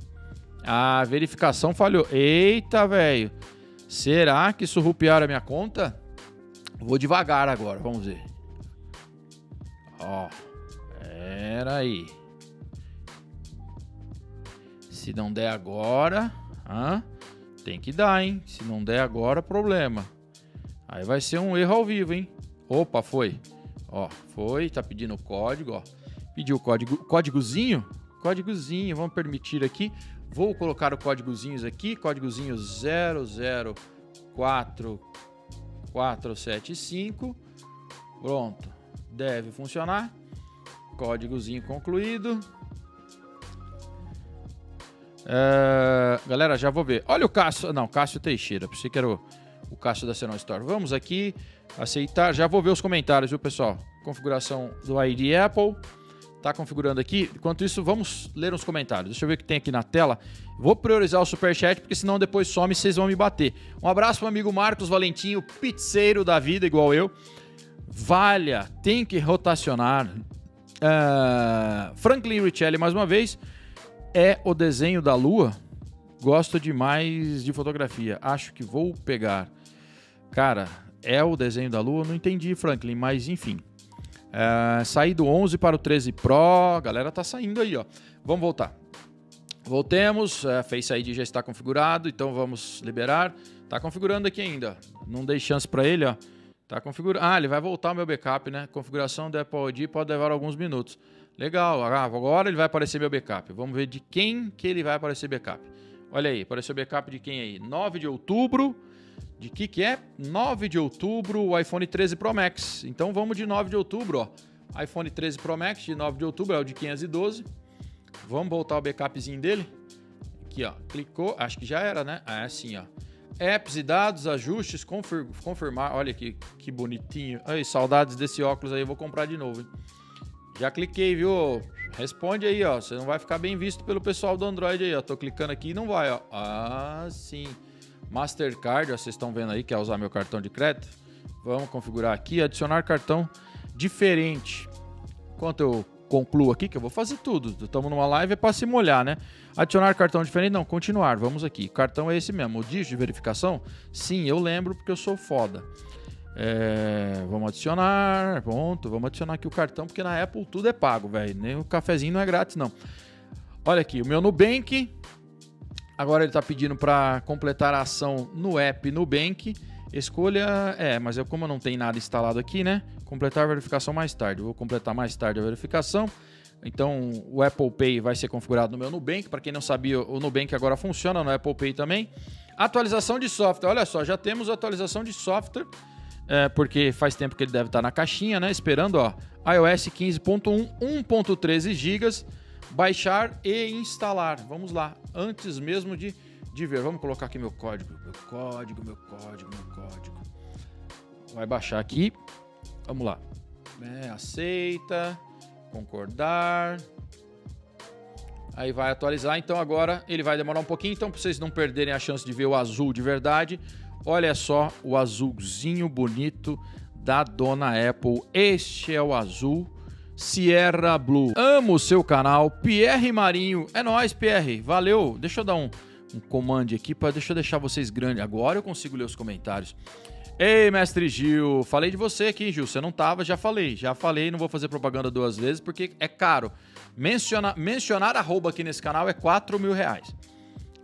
A verificação falhou. Eita, velho. Será que surrupiaram a minha conta? Vou devagar agora, vamos ver. Ó. Pera aí. Se não der agora, hã? tem que dar, hein? Se não der agora, problema. Aí vai ser um erro ao vivo, hein? Opa, foi. Ó, foi, tá pedindo o código, ó. Pediu o código, códigozinho, códigozinho, vamos permitir aqui. Vou colocar o códigozinhos aqui, códigozinho 004475. Pronto, deve funcionar. Códigozinho concluído. É, galera, já vou ver. Olha o Cássio. Não, Cássio Teixeira. Pensei que era o, o Cássio da Senão Store. Vamos aqui aceitar. Já vou ver os comentários, viu, pessoal? Configuração do ID Apple. Tá configurando aqui. Enquanto isso, vamos ler os comentários. Deixa eu ver o que tem aqui na tela. Vou priorizar o superchat, porque senão depois some e vocês vão me bater. Um abraço pro amigo Marcos Valentinho, pizzeiro da vida, igual eu. Valha, tem que rotacionar. Uh, Franklin Richelli, mais uma vez. É o desenho da lua. Gosto demais de fotografia. Acho que vou pegar. Cara, é o desenho da lua? Não entendi, Franklin, mas enfim. É, saí do 11 para o 13 Pro, galera tá saindo aí, ó. Vamos voltar. Voltemos, é, Face ID já está configurado, então vamos liberar. Tá configurando aqui ainda, não dei chance para ele, ó. Tá configurando. Ah, ele vai voltar o meu backup, né? Configuração do Apple ID pode levar alguns minutos. Legal, ah, agora ele vai aparecer meu backup. Vamos ver de quem que ele vai aparecer backup. Olha aí, apareceu backup de quem aí? 9 de outubro de que que é? 9 de outubro, o iPhone 13 Pro Max. Então vamos de 9 de outubro, ó. iPhone 13 Pro Max de 9 de outubro, é o de 512. Vamos voltar o backupzinho dele. Aqui, ó. Clicou, acho que já era, né? Ah, é assim, ó. Apps e dados, ajustes, confir confirmar. Olha que, que bonitinho. Ai, saudades desse óculos aí, eu vou comprar de novo, hein? Já cliquei, viu? Responde aí, ó. Você não vai ficar bem visto pelo pessoal do Android aí, ó. Tô clicando aqui e não vai, ó. Ah, sim. Mastercard, ó, vocês estão vendo aí, quer usar meu cartão de crédito? Vamos configurar aqui, adicionar cartão diferente. Enquanto eu concluo aqui, que eu vou fazer tudo. Estamos numa live, é para se molhar, né? Adicionar cartão diferente? Não, continuar. Vamos aqui. cartão é esse mesmo. O dígito de verificação? Sim, eu lembro porque eu sou foda. É, vamos adicionar, ponto. Vamos adicionar aqui o cartão, porque na Apple tudo é pago, velho. Nem o cafezinho não é grátis, não. Olha aqui, o meu Nubank. Agora ele está pedindo para completar a ação no app Nubank. Escolha. É, mas eu, como eu não tenho nada instalado aqui, né? Completar a verificação mais tarde. Vou completar mais tarde a verificação. Então, o Apple Pay vai ser configurado no meu Nubank. Para quem não sabia, o Nubank agora funciona no Apple Pay também. Atualização de software. Olha só, já temos atualização de software é, porque faz tempo que ele deve estar na caixinha, né? Esperando, ó, iOS 15.1, 1.13 GB, baixar e instalar. Vamos lá, antes mesmo de, de ver. Vamos colocar aqui meu código, meu código, meu código, meu código. Vai baixar aqui. Vamos lá. É, aceita, concordar. Aí vai atualizar. Então agora ele vai demorar um pouquinho. Então, para vocês não perderem a chance de ver o azul de verdade, Olha só o azulzinho bonito da dona Apple. Este é o azul Sierra Blue. Amo o seu canal, Pierre Marinho. É nóis, Pierre. Valeu. Deixa eu dar um, um comando aqui para deixa eu deixar vocês grandes. Agora eu consigo ler os comentários. Ei, mestre Gil, falei de você aqui, Gil. Você não tava, já falei. Já falei, não vou fazer propaganda duas vezes porque é caro. Menciona, mencionar arroba aqui nesse canal é 4 mil reais.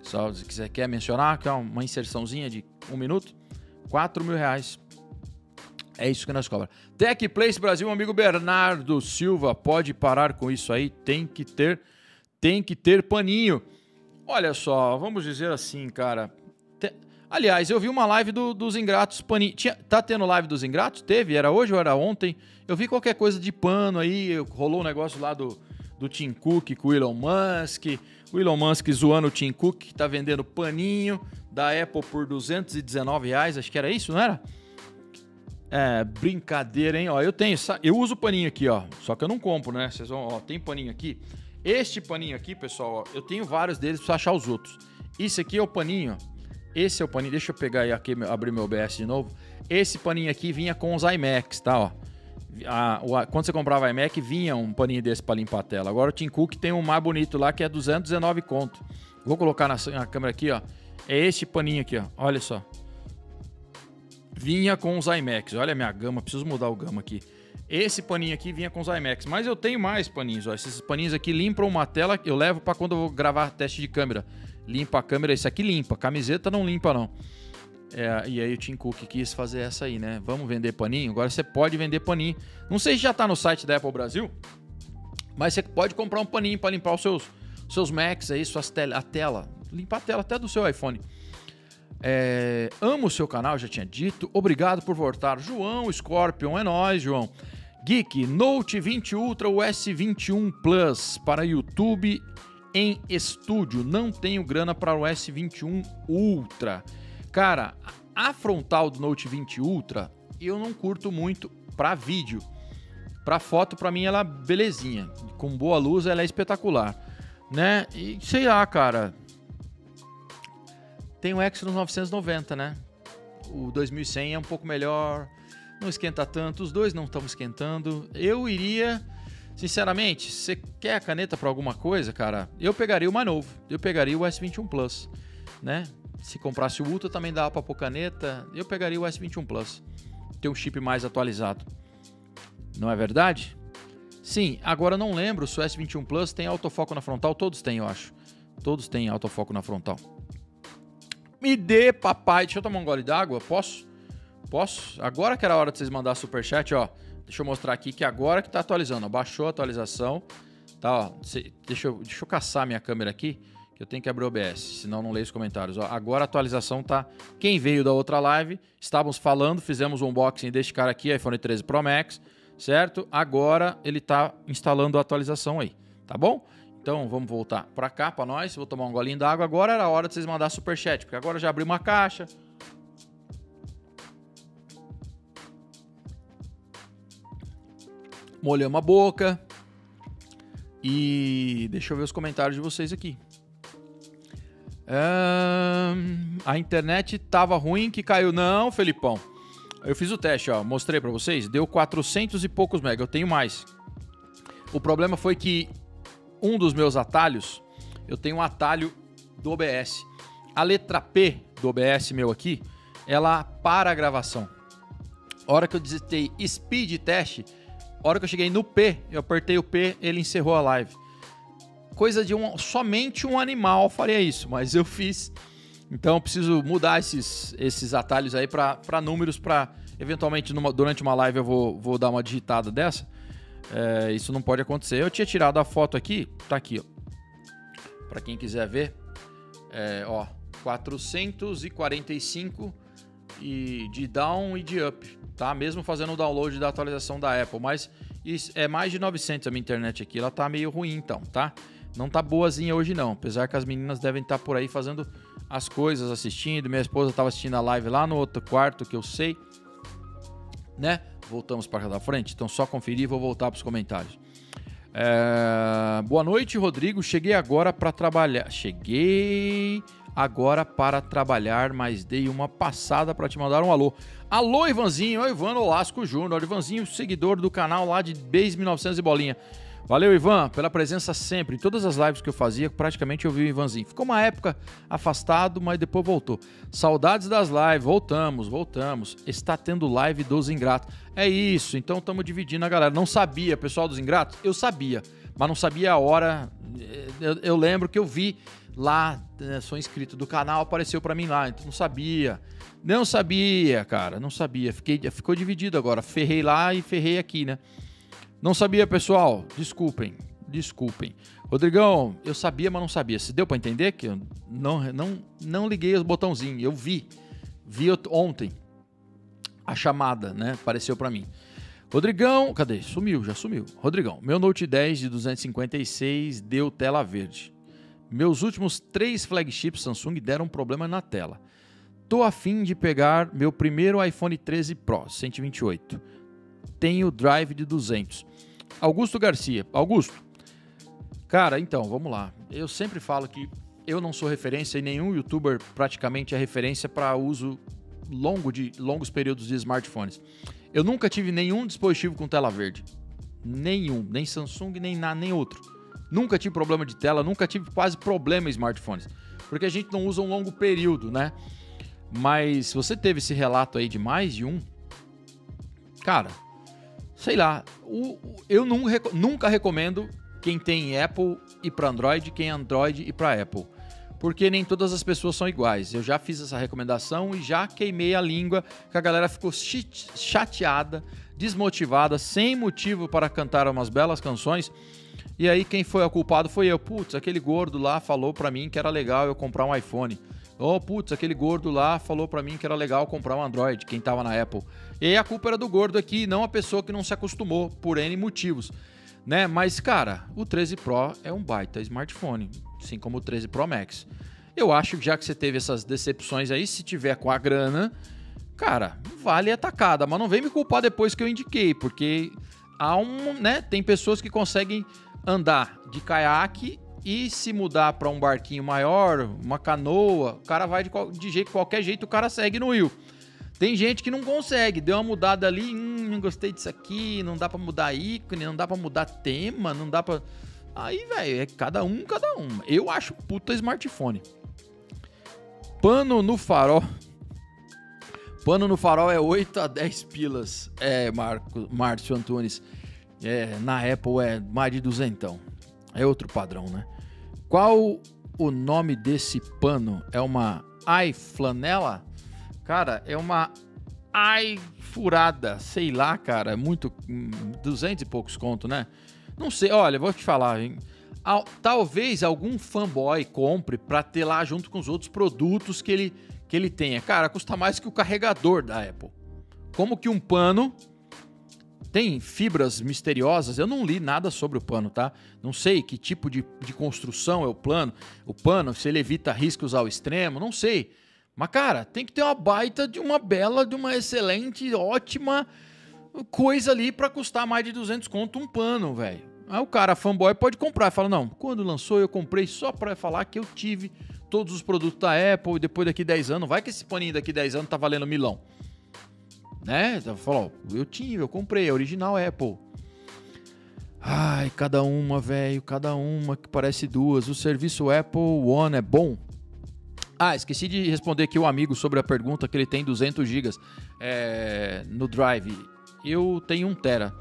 Só se você quer mencionar, que é uma inserçãozinha de um minuto, 4 mil reais. É isso que nós cobra. Tech Place Brasil, amigo Bernardo Silva, pode parar com isso aí, tem que ter, tem que ter paninho. Olha só, vamos dizer assim, cara. Te... Aliás, eu vi uma live do, dos ingratos paninho. Tinha, tá tendo live dos ingratos? Teve? Era hoje ou era ontem? Eu vi qualquer coisa de pano aí, rolou um negócio lá do, do Tim Cook com o Elon Musk. O Elon Musk zoando o Tim Cook, que tá vendendo paninho da Apple por 219 reais, acho que era isso, não era? É, brincadeira, hein? Ó, eu tenho, eu uso paninho aqui, ó, só que eu não compro, né? Vocês vão, ó, tem paninho aqui. Este paninho aqui, pessoal, ó, eu tenho vários deles para achar os outros. Isso aqui é o paninho, esse é o paninho, deixa eu pegar aqui, abrir meu OBS de novo. Esse paninho aqui vinha com os iMacs, tá, ó a, quando você comprava iMac, vinha um paninho desse para limpar a tela. Agora o Tim Cook tem um mais bonito lá que é 219 conto. Vou colocar na, na câmera aqui, ó. É este paninho aqui, ó. Olha só. Vinha com os iMacs. Olha a minha gama, preciso mudar o gama aqui. Esse paninho aqui vinha com os iMacs, mas eu tenho mais paninhos, ó. Esses paninhos aqui limpam uma tela, eu levo para quando eu vou gravar teste de câmera. Limpa a câmera, esse aqui limpa, camiseta não limpa não. É, e aí o Tim Cook quis fazer essa aí, né? Vamos vender paninho? Agora você pode vender paninho. Não sei se já está no site da Apple Brasil, mas você pode comprar um paninho para limpar os seus, seus Macs aí, suas tel a tela. Limpar a tela até do seu iPhone. É, amo o seu canal, já tinha dito. Obrigado por voltar. João Scorpion, é nóis, João. Geek, Note 20 Ultra ou S21 Plus para YouTube em estúdio. Não tenho grana para o S21 Ultra. Cara, a frontal do Note 20 Ultra eu não curto muito para vídeo. Para foto, para mim, ela é belezinha. Com boa luz, ela é espetacular. Né? E sei lá, cara. Tem o Exynos 990, né? O 2100 é um pouco melhor. Não esquenta tanto. Os dois não estão esquentando. Eu iria. Sinceramente, você quer a caneta para alguma coisa, cara? Eu pegaria o mais novo. Eu pegaria o S21 Plus, né? Se comprasse o Ultra também dava para pôr caneta. Eu pegaria o S21 Plus. Tem um chip mais atualizado. Não é verdade? Sim, agora não lembro se o S21 Plus tem autofoco na frontal. Todos têm, eu acho. Todos têm autofoco na frontal. Me dê, papai. Deixa eu tomar um gole d'água. Posso? Posso? Agora que era a hora de vocês mandar superchat, ó. Deixa eu mostrar aqui que agora que tá atualizando. Baixou a atualização. Tá, ó. Deixa eu, deixa eu caçar minha câmera aqui que eu tenho que abrir o OBS, senão não leio os comentários. Ó, agora a atualização tá. Quem veio da outra live, estávamos falando, fizemos um unboxing deste cara aqui, iPhone 13 Pro Max, certo? Agora ele tá instalando a atualização aí, tá bom? Então vamos voltar para cá para nós. Vou tomar um golinho d'água. Agora era a hora de vocês mandar super chat, porque agora já abri uma caixa. Molhamos a boca, E deixa eu ver os comentários de vocês aqui. Ahn, a internet tava ruim que caiu. Não, Felipão. Eu fiz o teste, ó. Mostrei pra vocês. Deu 400 e poucos mega. Eu tenho mais. O problema foi que um dos meus atalhos, eu tenho um atalho do OBS. A letra P do OBS meu aqui, ela para a gravação. A hora que eu digitei speed teste, a hora que eu cheguei no P, eu apertei o P, ele encerrou a live. Coisa de um, somente um animal faria isso, mas eu fiz. Então eu preciso mudar esses, esses atalhos aí para números, para eventualmente numa, durante uma live eu vou, vou dar uma digitada dessa. É, isso não pode acontecer. Eu tinha tirado a foto aqui, tá aqui, ó. Para quem quiser ver, é, ó, 445 e de down e de up, tá? Mesmo fazendo o download da atualização da Apple, mas isso, é mais de 900 a minha internet aqui, ela tá meio ruim então, tá? Não tá boazinha hoje não, apesar que as meninas devem estar tá por aí fazendo as coisas, assistindo. Minha esposa estava assistindo a live lá no outro quarto que eu sei, né? Voltamos para da frente, então só conferir e vou voltar para os comentários. É... Boa noite, Rodrigo. Cheguei agora para trabalhar. Cheguei agora para trabalhar, mas dei uma passada para te mandar um alô. Alô, Ivanzinho, é o Ivan Olasco Júnior. Ivanzinho, seguidor do canal lá de Base 1900 e bolinha. Valeu, Ivan, pela presença sempre. Em todas as lives que eu fazia, praticamente eu vi o Ivanzinho. Ficou uma época afastado, mas depois voltou. Saudades das lives, voltamos, voltamos. Está tendo live dos ingratos. É isso, então estamos dividindo a galera. Não sabia, pessoal dos ingratos? Eu sabia, mas não sabia a hora. Eu, eu lembro que eu vi lá, né, sou inscrito do canal, apareceu para mim lá, então não sabia. Não sabia, cara, não sabia. Fiquei, ficou dividido agora. Ferrei lá e ferrei aqui, né? Não sabia, pessoal. Desculpem, desculpem. Rodrigão, eu sabia, mas não sabia. Se deu para entender que eu não, não, não liguei os botãozinhos. Eu vi, vi ontem a chamada, né? Apareceu para mim. Rodrigão, cadê? Sumiu, já sumiu. Rodrigão, meu Note 10 de 256 deu tela verde. Meus últimos três flagships Samsung deram problema na tela. Tô afim de pegar meu primeiro iPhone 13 Pro 128. Tenho drive de 200. Augusto Garcia. Augusto. Cara, então, vamos lá. Eu sempre falo que eu não sou referência e nenhum youtuber praticamente é referência para uso longo de longos períodos de smartphones. Eu nunca tive nenhum dispositivo com tela verde. Nenhum, nem Samsung, nem nada, nem outro. Nunca tive problema de tela, nunca tive quase problema em smartphones. Porque a gente não usa um longo período, né? Mas se você teve esse relato aí de mais de um, cara, sei lá, o, eu nunca recomendo quem tem Apple ir para Android, quem é Android ir para Apple. Porque nem todas as pessoas são iguais. Eu já fiz essa recomendação e já queimei a língua, que a galera ficou chateada, desmotivada, sem motivo para cantar umas belas canções e aí quem foi o culpado foi eu. Putz, aquele gordo lá falou para mim que era legal eu comprar um iPhone. Oh, putz, aquele gordo lá falou para mim que era legal comprar um Android, quem tava na Apple. E a culpa era do gordo aqui, não a pessoa que não se acostumou por N motivos. Né? Mas, cara, o 13 Pro é um baita smartphone, assim como o 13 Pro Max. Eu acho que já que você teve essas decepções aí, se tiver com a grana, cara, vale a tacada. Mas não vem me culpar depois que eu indiquei, porque há um, né? Tem pessoas que conseguem andar de caiaque e se mudar para um barquinho maior, uma canoa, o cara vai de, de jeito, qualquer jeito, o cara segue no rio. Tem gente que não consegue, deu uma mudada ali, hum, não gostei disso aqui, não dá para mudar ícone, não dá para mudar tema, não dá para Aí, velho, é cada um, cada um. Eu acho puta smartphone. Pano no farol. Pano no farol é 8 a 10 pilas. É, Marco, Márcio Antunes. É, na Apple é mais de duzentão. É outro padrão, né? Qual o nome desse pano? É uma ai flanela? Cara, é uma ai furada, sei lá, cara, é muito duzentos e poucos conto, né? Não sei, olha, vou te falar, hein? Talvez algum fanboy compre para ter lá junto com os outros produtos que ele que ele tenha. Cara, custa mais que o carregador da Apple. Como que um pano tem fibras misteriosas. Eu não li nada sobre o pano, tá? Não sei que tipo de, de construção é o plano, o pano, se ele evita riscos ao extremo, não sei. Mas, cara, tem que ter uma baita de uma bela, de uma excelente, ótima coisa ali para custar mais de 200 conto um pano, velho. Aí o cara, fanboy, pode comprar. Fala, não, quando lançou eu comprei só para falar que eu tive todos os produtos da Apple depois daqui 10 anos, vai que esse paninho daqui 10 anos tá valendo milão. Né? Então, falou, eu tive, eu comprei, é original Apple. Ai, cada uma, velho, cada uma que parece duas. O serviço Apple One é bom? Ah, esqueci de responder aqui o amigo sobre a pergunta que ele tem 200 GB é, no Drive. Eu tenho 1 tera.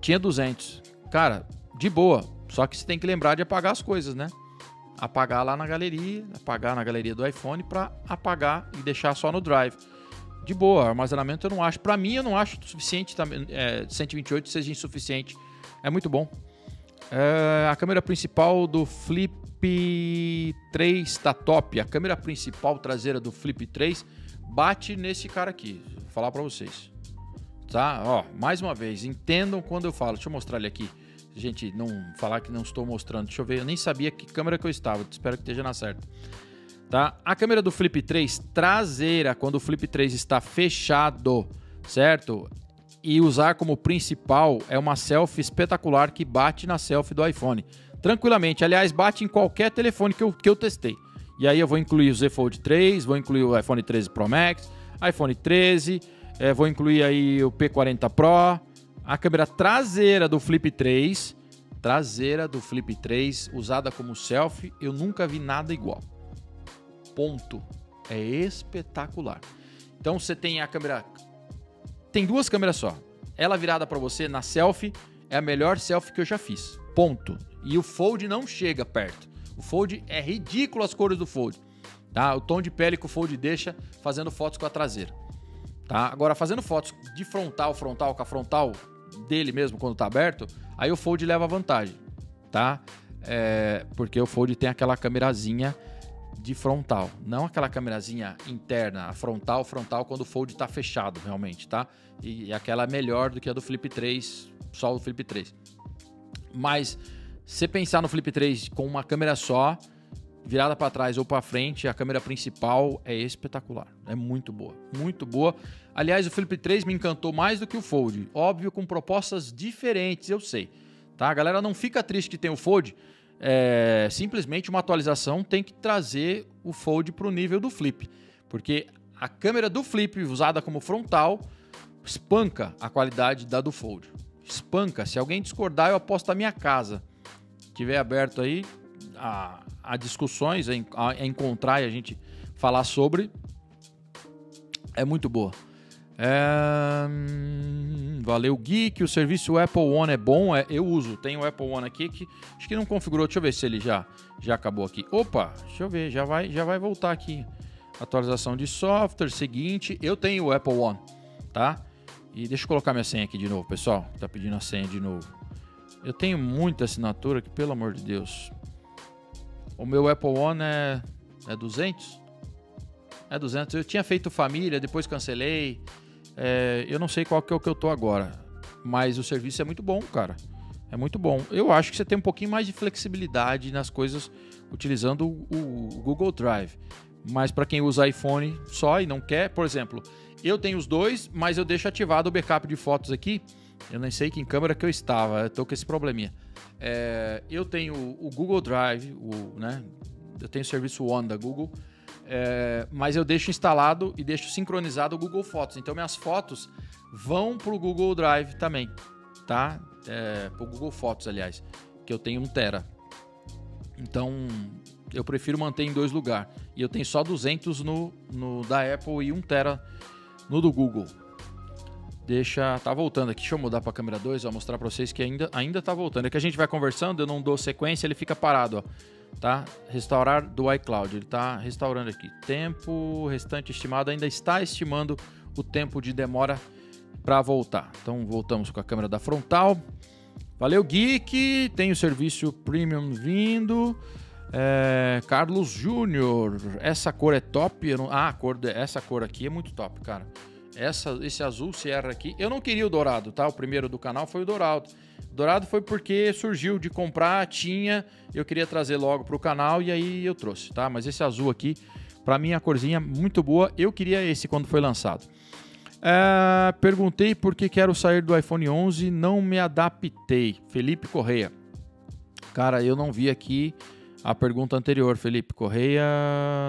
Tinha 200. Cara, de boa. Só que você tem que lembrar de apagar as coisas, né? Apagar lá na galeria, apagar na galeria do iPhone para apagar e deixar só no Drive. De boa, armazenamento eu não acho. Para mim, eu não acho suficiente também. É, 128 seja insuficiente é muito bom. É, a câmera principal do Flip 3 tá top. A câmera principal traseira do Flip 3 bate nesse cara aqui. Vou falar para vocês. Tá? Ó, mais uma vez, entendam quando eu falo. Deixa eu mostrar ele aqui. Gente, não falar que não estou mostrando. Deixa eu ver. Eu nem sabia que câmera que eu estava. Espero que esteja na certa. Tá? A câmera do Flip 3 traseira, quando o Flip 3 está fechado, certo? e usar como principal é uma selfie espetacular que bate na selfie do iPhone. Tranquilamente, aliás, bate em qualquer telefone que eu, que eu testei. E aí eu vou incluir o Z Fold 3, vou incluir o iPhone 13 Pro Max, iPhone 13, é, vou incluir aí o P40 Pro, a câmera traseira do Flip 3, traseira do Flip 3 usada como selfie, eu nunca vi nada igual. Ponto. É espetacular. Então você tem a câmera tem duas câmeras só. Ela virada para você na selfie é a melhor selfie que eu já fiz. Ponto. E o Fold não chega perto. O Fold é ridículo as cores do Fold. Tá? O tom de pele que o Fold deixa fazendo fotos com a traseira. Tá? Agora, fazendo fotos de frontal, frontal, com a frontal dele mesmo quando tá aberto, aí o Fold leva vantagem. Tá? É, porque o Fold tem aquela câmerazinha de frontal, não aquela câmerazinha interna, a frontal, frontal quando o fold está fechado realmente, tá? E, aquela é melhor do que a do Flip 3, só o Flip 3. Mas se pensar no Flip 3 com uma câmera só, virada para trás ou para frente, a câmera principal é espetacular, é muito boa, muito boa. Aliás, o Flip 3 me encantou mais do que o Fold, óbvio com propostas diferentes, eu sei. Tá? A galera não fica triste que tem o Fold, é, simplesmente uma atualização tem que trazer o Fold para o nível do Flip, porque a câmera do Flip usada como frontal espanca a qualidade da do Fold. Espanca. Se alguém discordar, eu aposto a minha casa. Tiver aberto aí a, a discussões, a, a encontrar e a gente falar sobre, é muito boa. É... Hum, valeu, Geek. O serviço Apple One é bom. É, eu uso. Tem o Apple One aqui que acho que não configurou. Deixa eu ver se ele já, já acabou aqui. Opa, deixa eu ver. Já vai, já vai voltar aqui. Atualização de software. Seguinte, eu tenho o Apple One, tá? E deixa eu colocar minha senha aqui de novo, pessoal. Tá pedindo a senha de novo. Eu tenho muita assinatura aqui, pelo amor de Deus. O meu Apple One é, é 200? É 200. Eu tinha feito família, depois cancelei. É, eu não sei qual que é o que eu tô agora, mas o serviço é muito bom, cara. É muito bom. Eu acho que você tem um pouquinho mais de flexibilidade nas coisas utilizando o, o Google Drive. Mas para quem usa iPhone só e não quer, por exemplo, eu tenho os dois, mas eu deixo ativado o backup de fotos aqui. Eu nem sei que em câmera que eu estava, eu tô com esse probleminha. É, eu tenho o Google Drive, o, né? Eu tenho o serviço One da Google é, mas eu deixo instalado e deixo sincronizado o Google Fotos. Então minhas fotos vão para o Google Drive também, tá? É, para o Google Fotos, aliás, que eu tenho um tera. Então eu prefiro manter em dois lugares. E eu tenho só 200 no, no da Apple e 1 tera no do Google. Deixa, tá voltando aqui. Deixa eu mudar para a câmera 2, vou mostrar para vocês que ainda ainda tá voltando. É que a gente vai conversando, eu não dou sequência, ele fica parado, ó tá? Restaurar do iCloud. Ele está restaurando aqui. Tempo restante estimado ainda está estimando o tempo de demora para voltar. Então voltamos com a câmera da frontal. Valeu, Geek. Tem o serviço premium vindo. É, Carlos Júnior, essa cor é top. Não... Ah, cor de... essa cor aqui é muito top, cara. Essa, esse azul Sierra aqui. Eu não queria o dourado, tá? O primeiro do canal foi o dourado. Dourado foi porque surgiu de comprar, tinha, eu queria trazer logo para o canal e aí eu trouxe, tá? Mas esse azul aqui, para mim a corzinha muito boa. Eu queria esse quando foi lançado. É, perguntei por que quero sair do iPhone 11, não me adaptei. Felipe Correia. Cara, eu não vi aqui a pergunta anterior, Felipe Correia,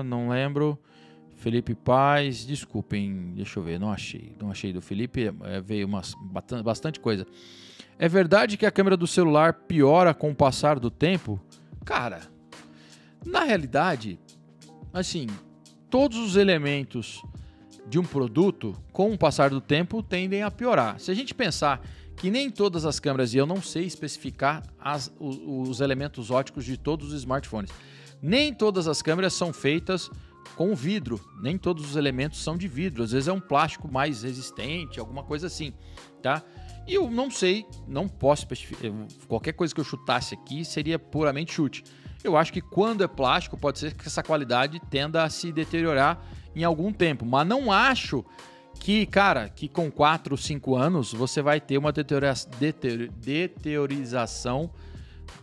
não lembro. Felipe Paz, desculpem, deixa eu ver, não achei. Não achei do Felipe, é, veio umas, bastante coisa. É verdade que a câmera do celular piora com o passar do tempo? Cara, na realidade, assim, todos os elementos de um produto, com o passar do tempo, tendem a piorar. Se a gente pensar que nem todas as câmeras, e eu não sei especificar as, os, os elementos óticos de todos os smartphones, nem todas as câmeras são feitas com vidro, nem todos os elementos são de vidro, às vezes é um plástico mais resistente, alguma coisa assim, tá? E eu não sei, não posso qualquer coisa que eu chutasse aqui seria puramente chute. Eu acho que quando é plástico, pode ser que essa qualidade tenda a se deteriorar em algum tempo. Mas não acho que, cara, que com 4 ou 5 anos você vai ter uma deteriorização,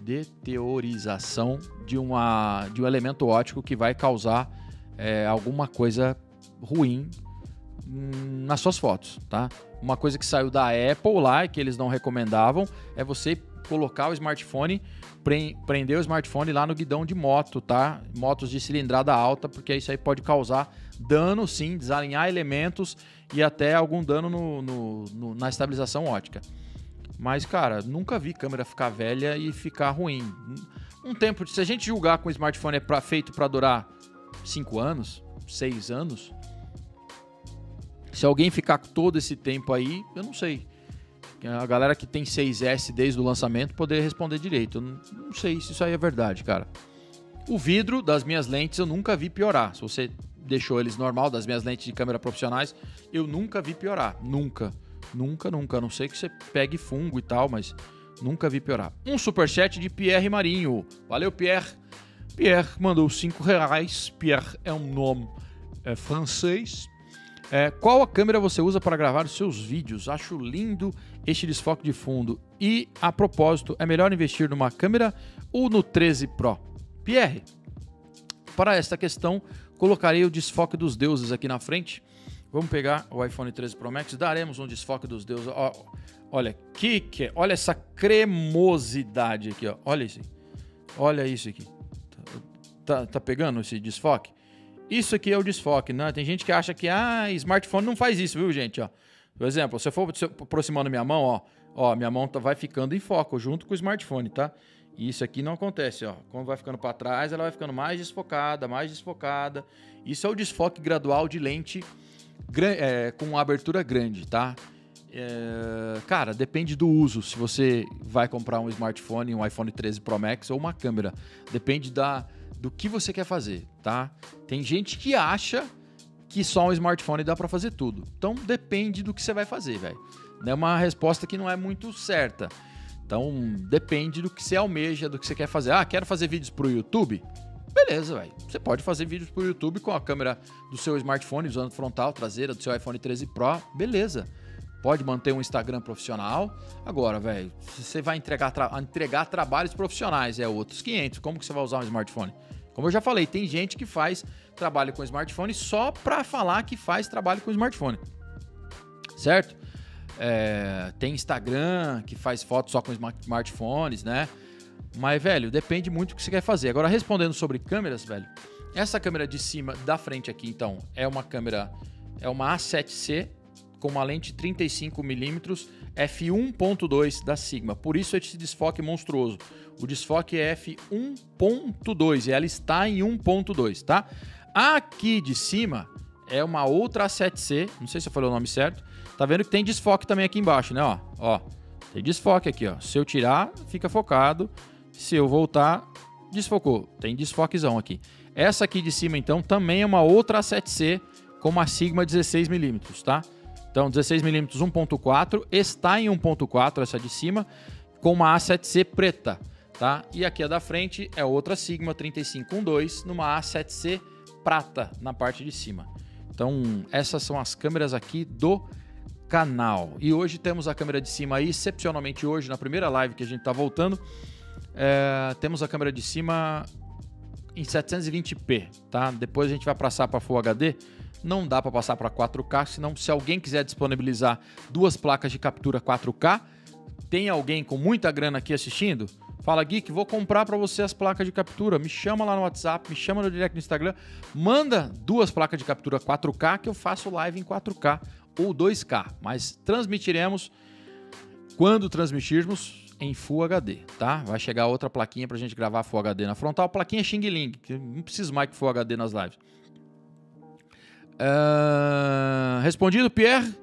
deteriorização de, uma, de um elemento óptico que vai causar é, alguma coisa ruim hum, nas suas fotos, tá? Uma coisa que saiu da Apple lá, que eles não recomendavam, é você colocar o smartphone, prender o smartphone lá no guidão de moto, tá? Motos de cilindrada alta, porque isso aí pode causar dano, sim, desalinhar elementos e até algum dano no, no, no, na estabilização ótica. Mas, cara, nunca vi câmera ficar velha e ficar ruim. Um tempo, se a gente julgar que o smartphone é pra, feito para durar 5 anos, 6 anos, se alguém ficar todo esse tempo aí, eu não sei. A galera que tem 6S desde o lançamento poder responder direito. Eu não, não sei se isso aí é verdade, cara. O vidro das minhas lentes eu nunca vi piorar. Se você deixou eles normal, das minhas lentes de câmera profissionais, eu nunca vi piorar. Nunca. Nunca, nunca. A não sei que você pegue fungo e tal, mas nunca vi piorar. Um superchat de Pierre Marinho. Valeu, Pierre. Pierre mandou 5 reais. Pierre é um nome é, francês. É, qual a câmera você usa para gravar os seus vídeos? Acho lindo este desfoque de fundo. E, a propósito, é melhor investir numa câmera ou no 13 Pro? Pierre, para esta questão, colocarei o desfoque dos deuses aqui na frente. Vamos pegar o iPhone 13 Pro Max, daremos um desfoque dos deuses. Ó, olha, que, que é? olha essa cremosidade aqui, ó. Olha isso. Olha isso aqui. Tá, tá pegando esse desfoque? Isso aqui é o desfoque, né? Tem gente que acha que ah, smartphone não faz isso, viu, gente? Ó. Por exemplo, se eu for aproximando minha mão, ó, ó, minha mão tá, vai ficando em foco junto com o smartphone, tá? E isso aqui não acontece, ó. Quando vai ficando para trás, ela vai ficando mais desfocada, mais desfocada. Isso é o desfoque gradual de lente é, com abertura grande, tá? É, cara, depende do uso. Se você vai comprar um smartphone, um iPhone 13 Pro Max ou uma câmera, depende da do que você quer fazer, tá? Tem gente que acha que só um smartphone dá para fazer tudo. Então depende do que você vai fazer, velho. É uma resposta que não é muito certa. Então depende do que você almeja, do que você quer fazer. Ah, quero fazer vídeos pro YouTube? Beleza, velho. Você pode fazer vídeos pro YouTube com a câmera do seu smartphone usando frontal, traseira do seu iPhone 13 Pro. Beleza. Pode manter um Instagram profissional. Agora, velho, você vai entregar, tra entregar trabalhos profissionais, é outros 500. Como que você vai usar um smartphone? Como eu já falei, tem gente que faz trabalho com smartphone só para falar que faz trabalho com smartphone. Certo? É, tem Instagram que faz fotos só com smartphones, né? Mas, velho, depende muito do que você quer fazer. Agora, respondendo sobre câmeras, velho, essa câmera de cima, da frente aqui, então, é uma câmera, é uma A7C com uma lente 35mm f1.2 da Sigma. Por isso esse desfoque monstruoso. O desfoque é f1.2 e ela está em 1.2, tá? Aqui de cima é uma outra A7C, não sei se eu falei o nome certo. Tá vendo que tem desfoque também aqui embaixo, né? Ó, ó, tem desfoque aqui, ó. Se eu tirar, fica focado. Se eu voltar, desfocou. Tem desfoquezão aqui. Essa aqui de cima, então, também é uma outra A7C com uma Sigma 16mm, tá? Então, 16mm 1.4, está em 1.4 essa de cima, com uma A7C preta, tá? E aqui a da frente é outra Sigma 3512 numa A7C prata na parte de cima. Então, essas são as câmeras aqui do canal. E hoje temos a câmera de cima aí, excepcionalmente hoje, na primeira live que a gente está voltando, é, temos a câmera de cima em 720p, tá? Depois a gente vai passar para Full HD, Não dá para passar para 4K, senão se alguém quiser disponibilizar duas placas de captura 4K, tem alguém com muita grana aqui assistindo? Fala, Geek, vou comprar para você as placas de captura. Me chama lá no WhatsApp, me chama no direct no Instagram. Manda duas placas de captura 4K que eu faço live em 4K ou 2K. Mas transmitiremos quando transmitirmos em Full HD, tá? Vai chegar outra plaquinha pra gente gravar Full HD na frontal. Plaquinha Xing Ling, que não preciso mais que Full HD nas lives. Uh, respondido, Pierre?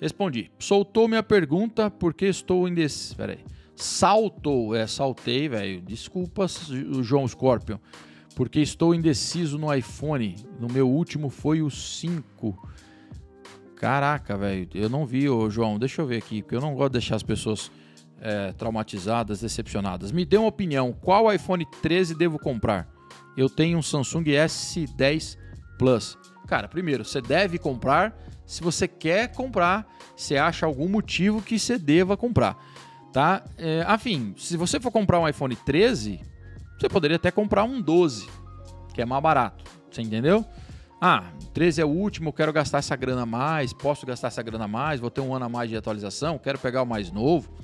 Respondi. Soltou minha pergunta porque estou indeciso. Pera aí. Saltou, é, saltei, velho. Desculpas, João Scorpion. Porque estou indeciso no iPhone. No meu último foi o 5. Caraca, velho. Eu não vi, ô João. Deixa eu ver aqui, porque eu não gosto de deixar as pessoas é, traumatizadas, decepcionadas. Me dê uma opinião. Qual iPhone 13 devo comprar? Eu tenho um Samsung S10 Plus. Cara, primeiro, você deve comprar se você quer comprar, se acha algum motivo que você deva comprar tá? É, afim, se você for comprar um iPhone 13, você poderia até comprar um 12, que é mais barato, você entendeu? Ah, 13 é o último, quero gastar essa grana a mais, posso gastar essa grana a mais, vou ter um ano a mais de atualização, quero pegar o mais novo,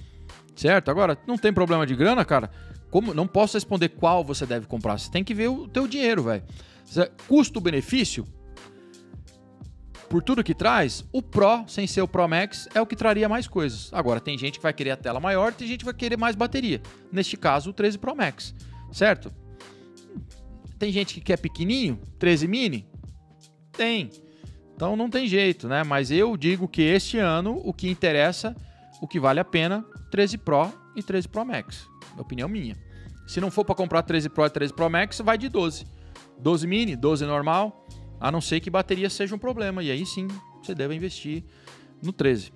certo? Agora, não tem problema de grana, cara. Como não posso responder qual você deve comprar, você tem que ver o teu dinheiro, velho. Custo-benefício, por tudo que traz, o Pro, sem ser o Pro Max, é o que traria mais coisas. Agora, tem gente que vai querer a tela maior, tem gente que vai querer mais bateria. Neste caso, o 13 Pro Max, certo? Tem gente que quer pequenininho, 13 mini? Tem. Então não tem jeito, né? Mas eu digo que este ano o que interessa, o que vale a pena, 13 Pro e 13 Pro Max. Opinião minha. Se não for para comprar 13 Pro e 13 Pro Max, vai de 12. 12 mini, 12 normal, a não ser que bateria seja um problema. E aí sim, você deve investir no 13.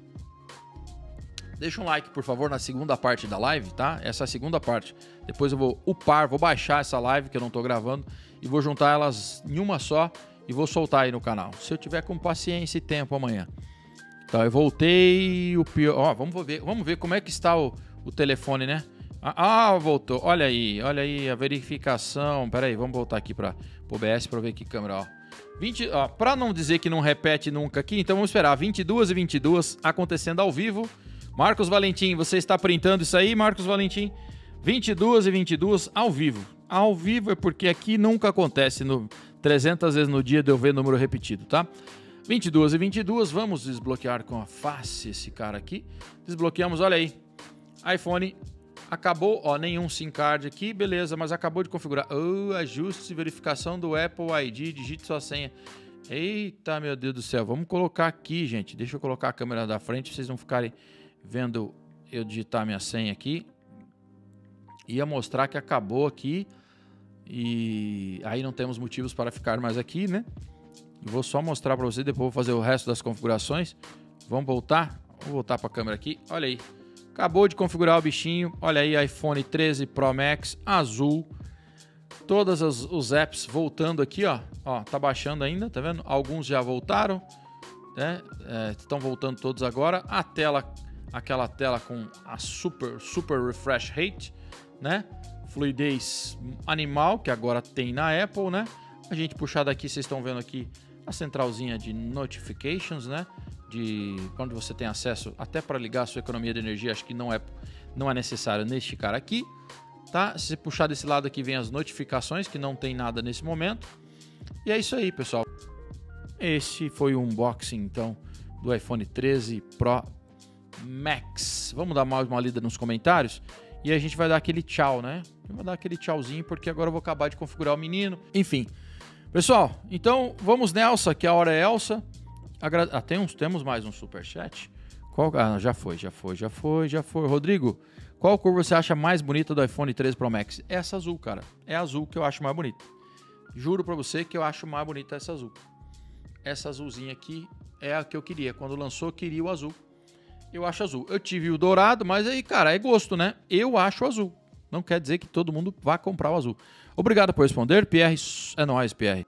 Deixa um like, por favor, na segunda parte da live, tá? Essa é a segunda parte. Depois eu vou upar, vou baixar essa live que eu não tô gravando e vou juntar elas em uma só e vou soltar aí no canal. Se eu tiver com paciência e tempo amanhã. Então eu voltei o pior. Ó, vamos ver, vamos ver como é que está o, o telefone, né? Ah, ah, voltou. Olha aí, olha aí a verificação. Pera aí, vamos voltar aqui para o OBS para ver que câmera, ó. 20, ó, pra não dizer que não repete nunca aqui, então vamos esperar 22 e 22 acontecendo ao vivo. Marcos Valentim, você está printando isso aí, Marcos Valentim? 22 e 22 ao vivo. Ao vivo é porque aqui nunca acontece no 300 vezes no dia de eu ver número repetido, tá? 22 e 22, vamos desbloquear com a face esse cara aqui. Desbloqueamos, olha aí. iPhone Acabou, ó, nenhum SIM card aqui, beleza, mas acabou de configurar. Oh, ajuste e verificação do Apple ID, digite sua senha. Eita, meu Deus do céu. Vamos colocar aqui, gente. Deixa eu colocar a câmera da frente pra vocês não ficarem vendo eu digitar minha senha aqui. Ia mostrar que acabou aqui. E aí não temos motivos para ficar mais aqui, né? Vou só mostrar para vocês, depois vou fazer o resto das configurações. Vamos voltar? Vou voltar para a câmera aqui. Olha aí. Acabou de configurar o bichinho. Olha aí, iPhone 13 Pro Max azul. Todos os, apps voltando aqui, ó. Ó, tá baixando ainda, tá vendo? Alguns já voltaram, né? É, estão voltando todos agora. A tela, aquela tela com a super, super refresh rate, né? Fluidez animal, que agora tem na Apple, né? A gente puxar daqui, vocês estão vendo aqui a centralzinha de notifications, né? De quando você tem acesso até para ligar a sua economia de energia, acho que não é, não é necessário neste cara aqui. Tá? Se você puxar desse lado aqui, vem as notificações, que não tem nada nesse momento. E é isso aí, pessoal. Esse foi o unboxing, então, do iPhone 13 Pro Max. Vamos dar mais uma lida nos comentários e a gente vai dar aquele tchau, né? Vou dar aquele tchauzinho porque agora eu vou acabar de configurar o menino. Enfim, pessoal, então vamos nessa, que a hora é Elsa. Agra... Ah, tem uns, temos mais um superchat? Qual... Ah, já foi, já foi, já foi, já foi. Rodrigo, qual cor você acha mais bonita do iPhone 13 Pro Max? Essa azul, cara. É azul que eu acho mais bonita. Juro pra você que eu acho mais bonita essa azul. Essa azulzinha aqui é a que eu queria. Quando lançou, eu queria o azul. Eu acho azul. Eu tive o dourado, mas aí, cara, é gosto, né? Eu acho azul. Não quer dizer que todo mundo vá comprar o azul. Obrigado por responder, Pierre. É nóis, Pierre.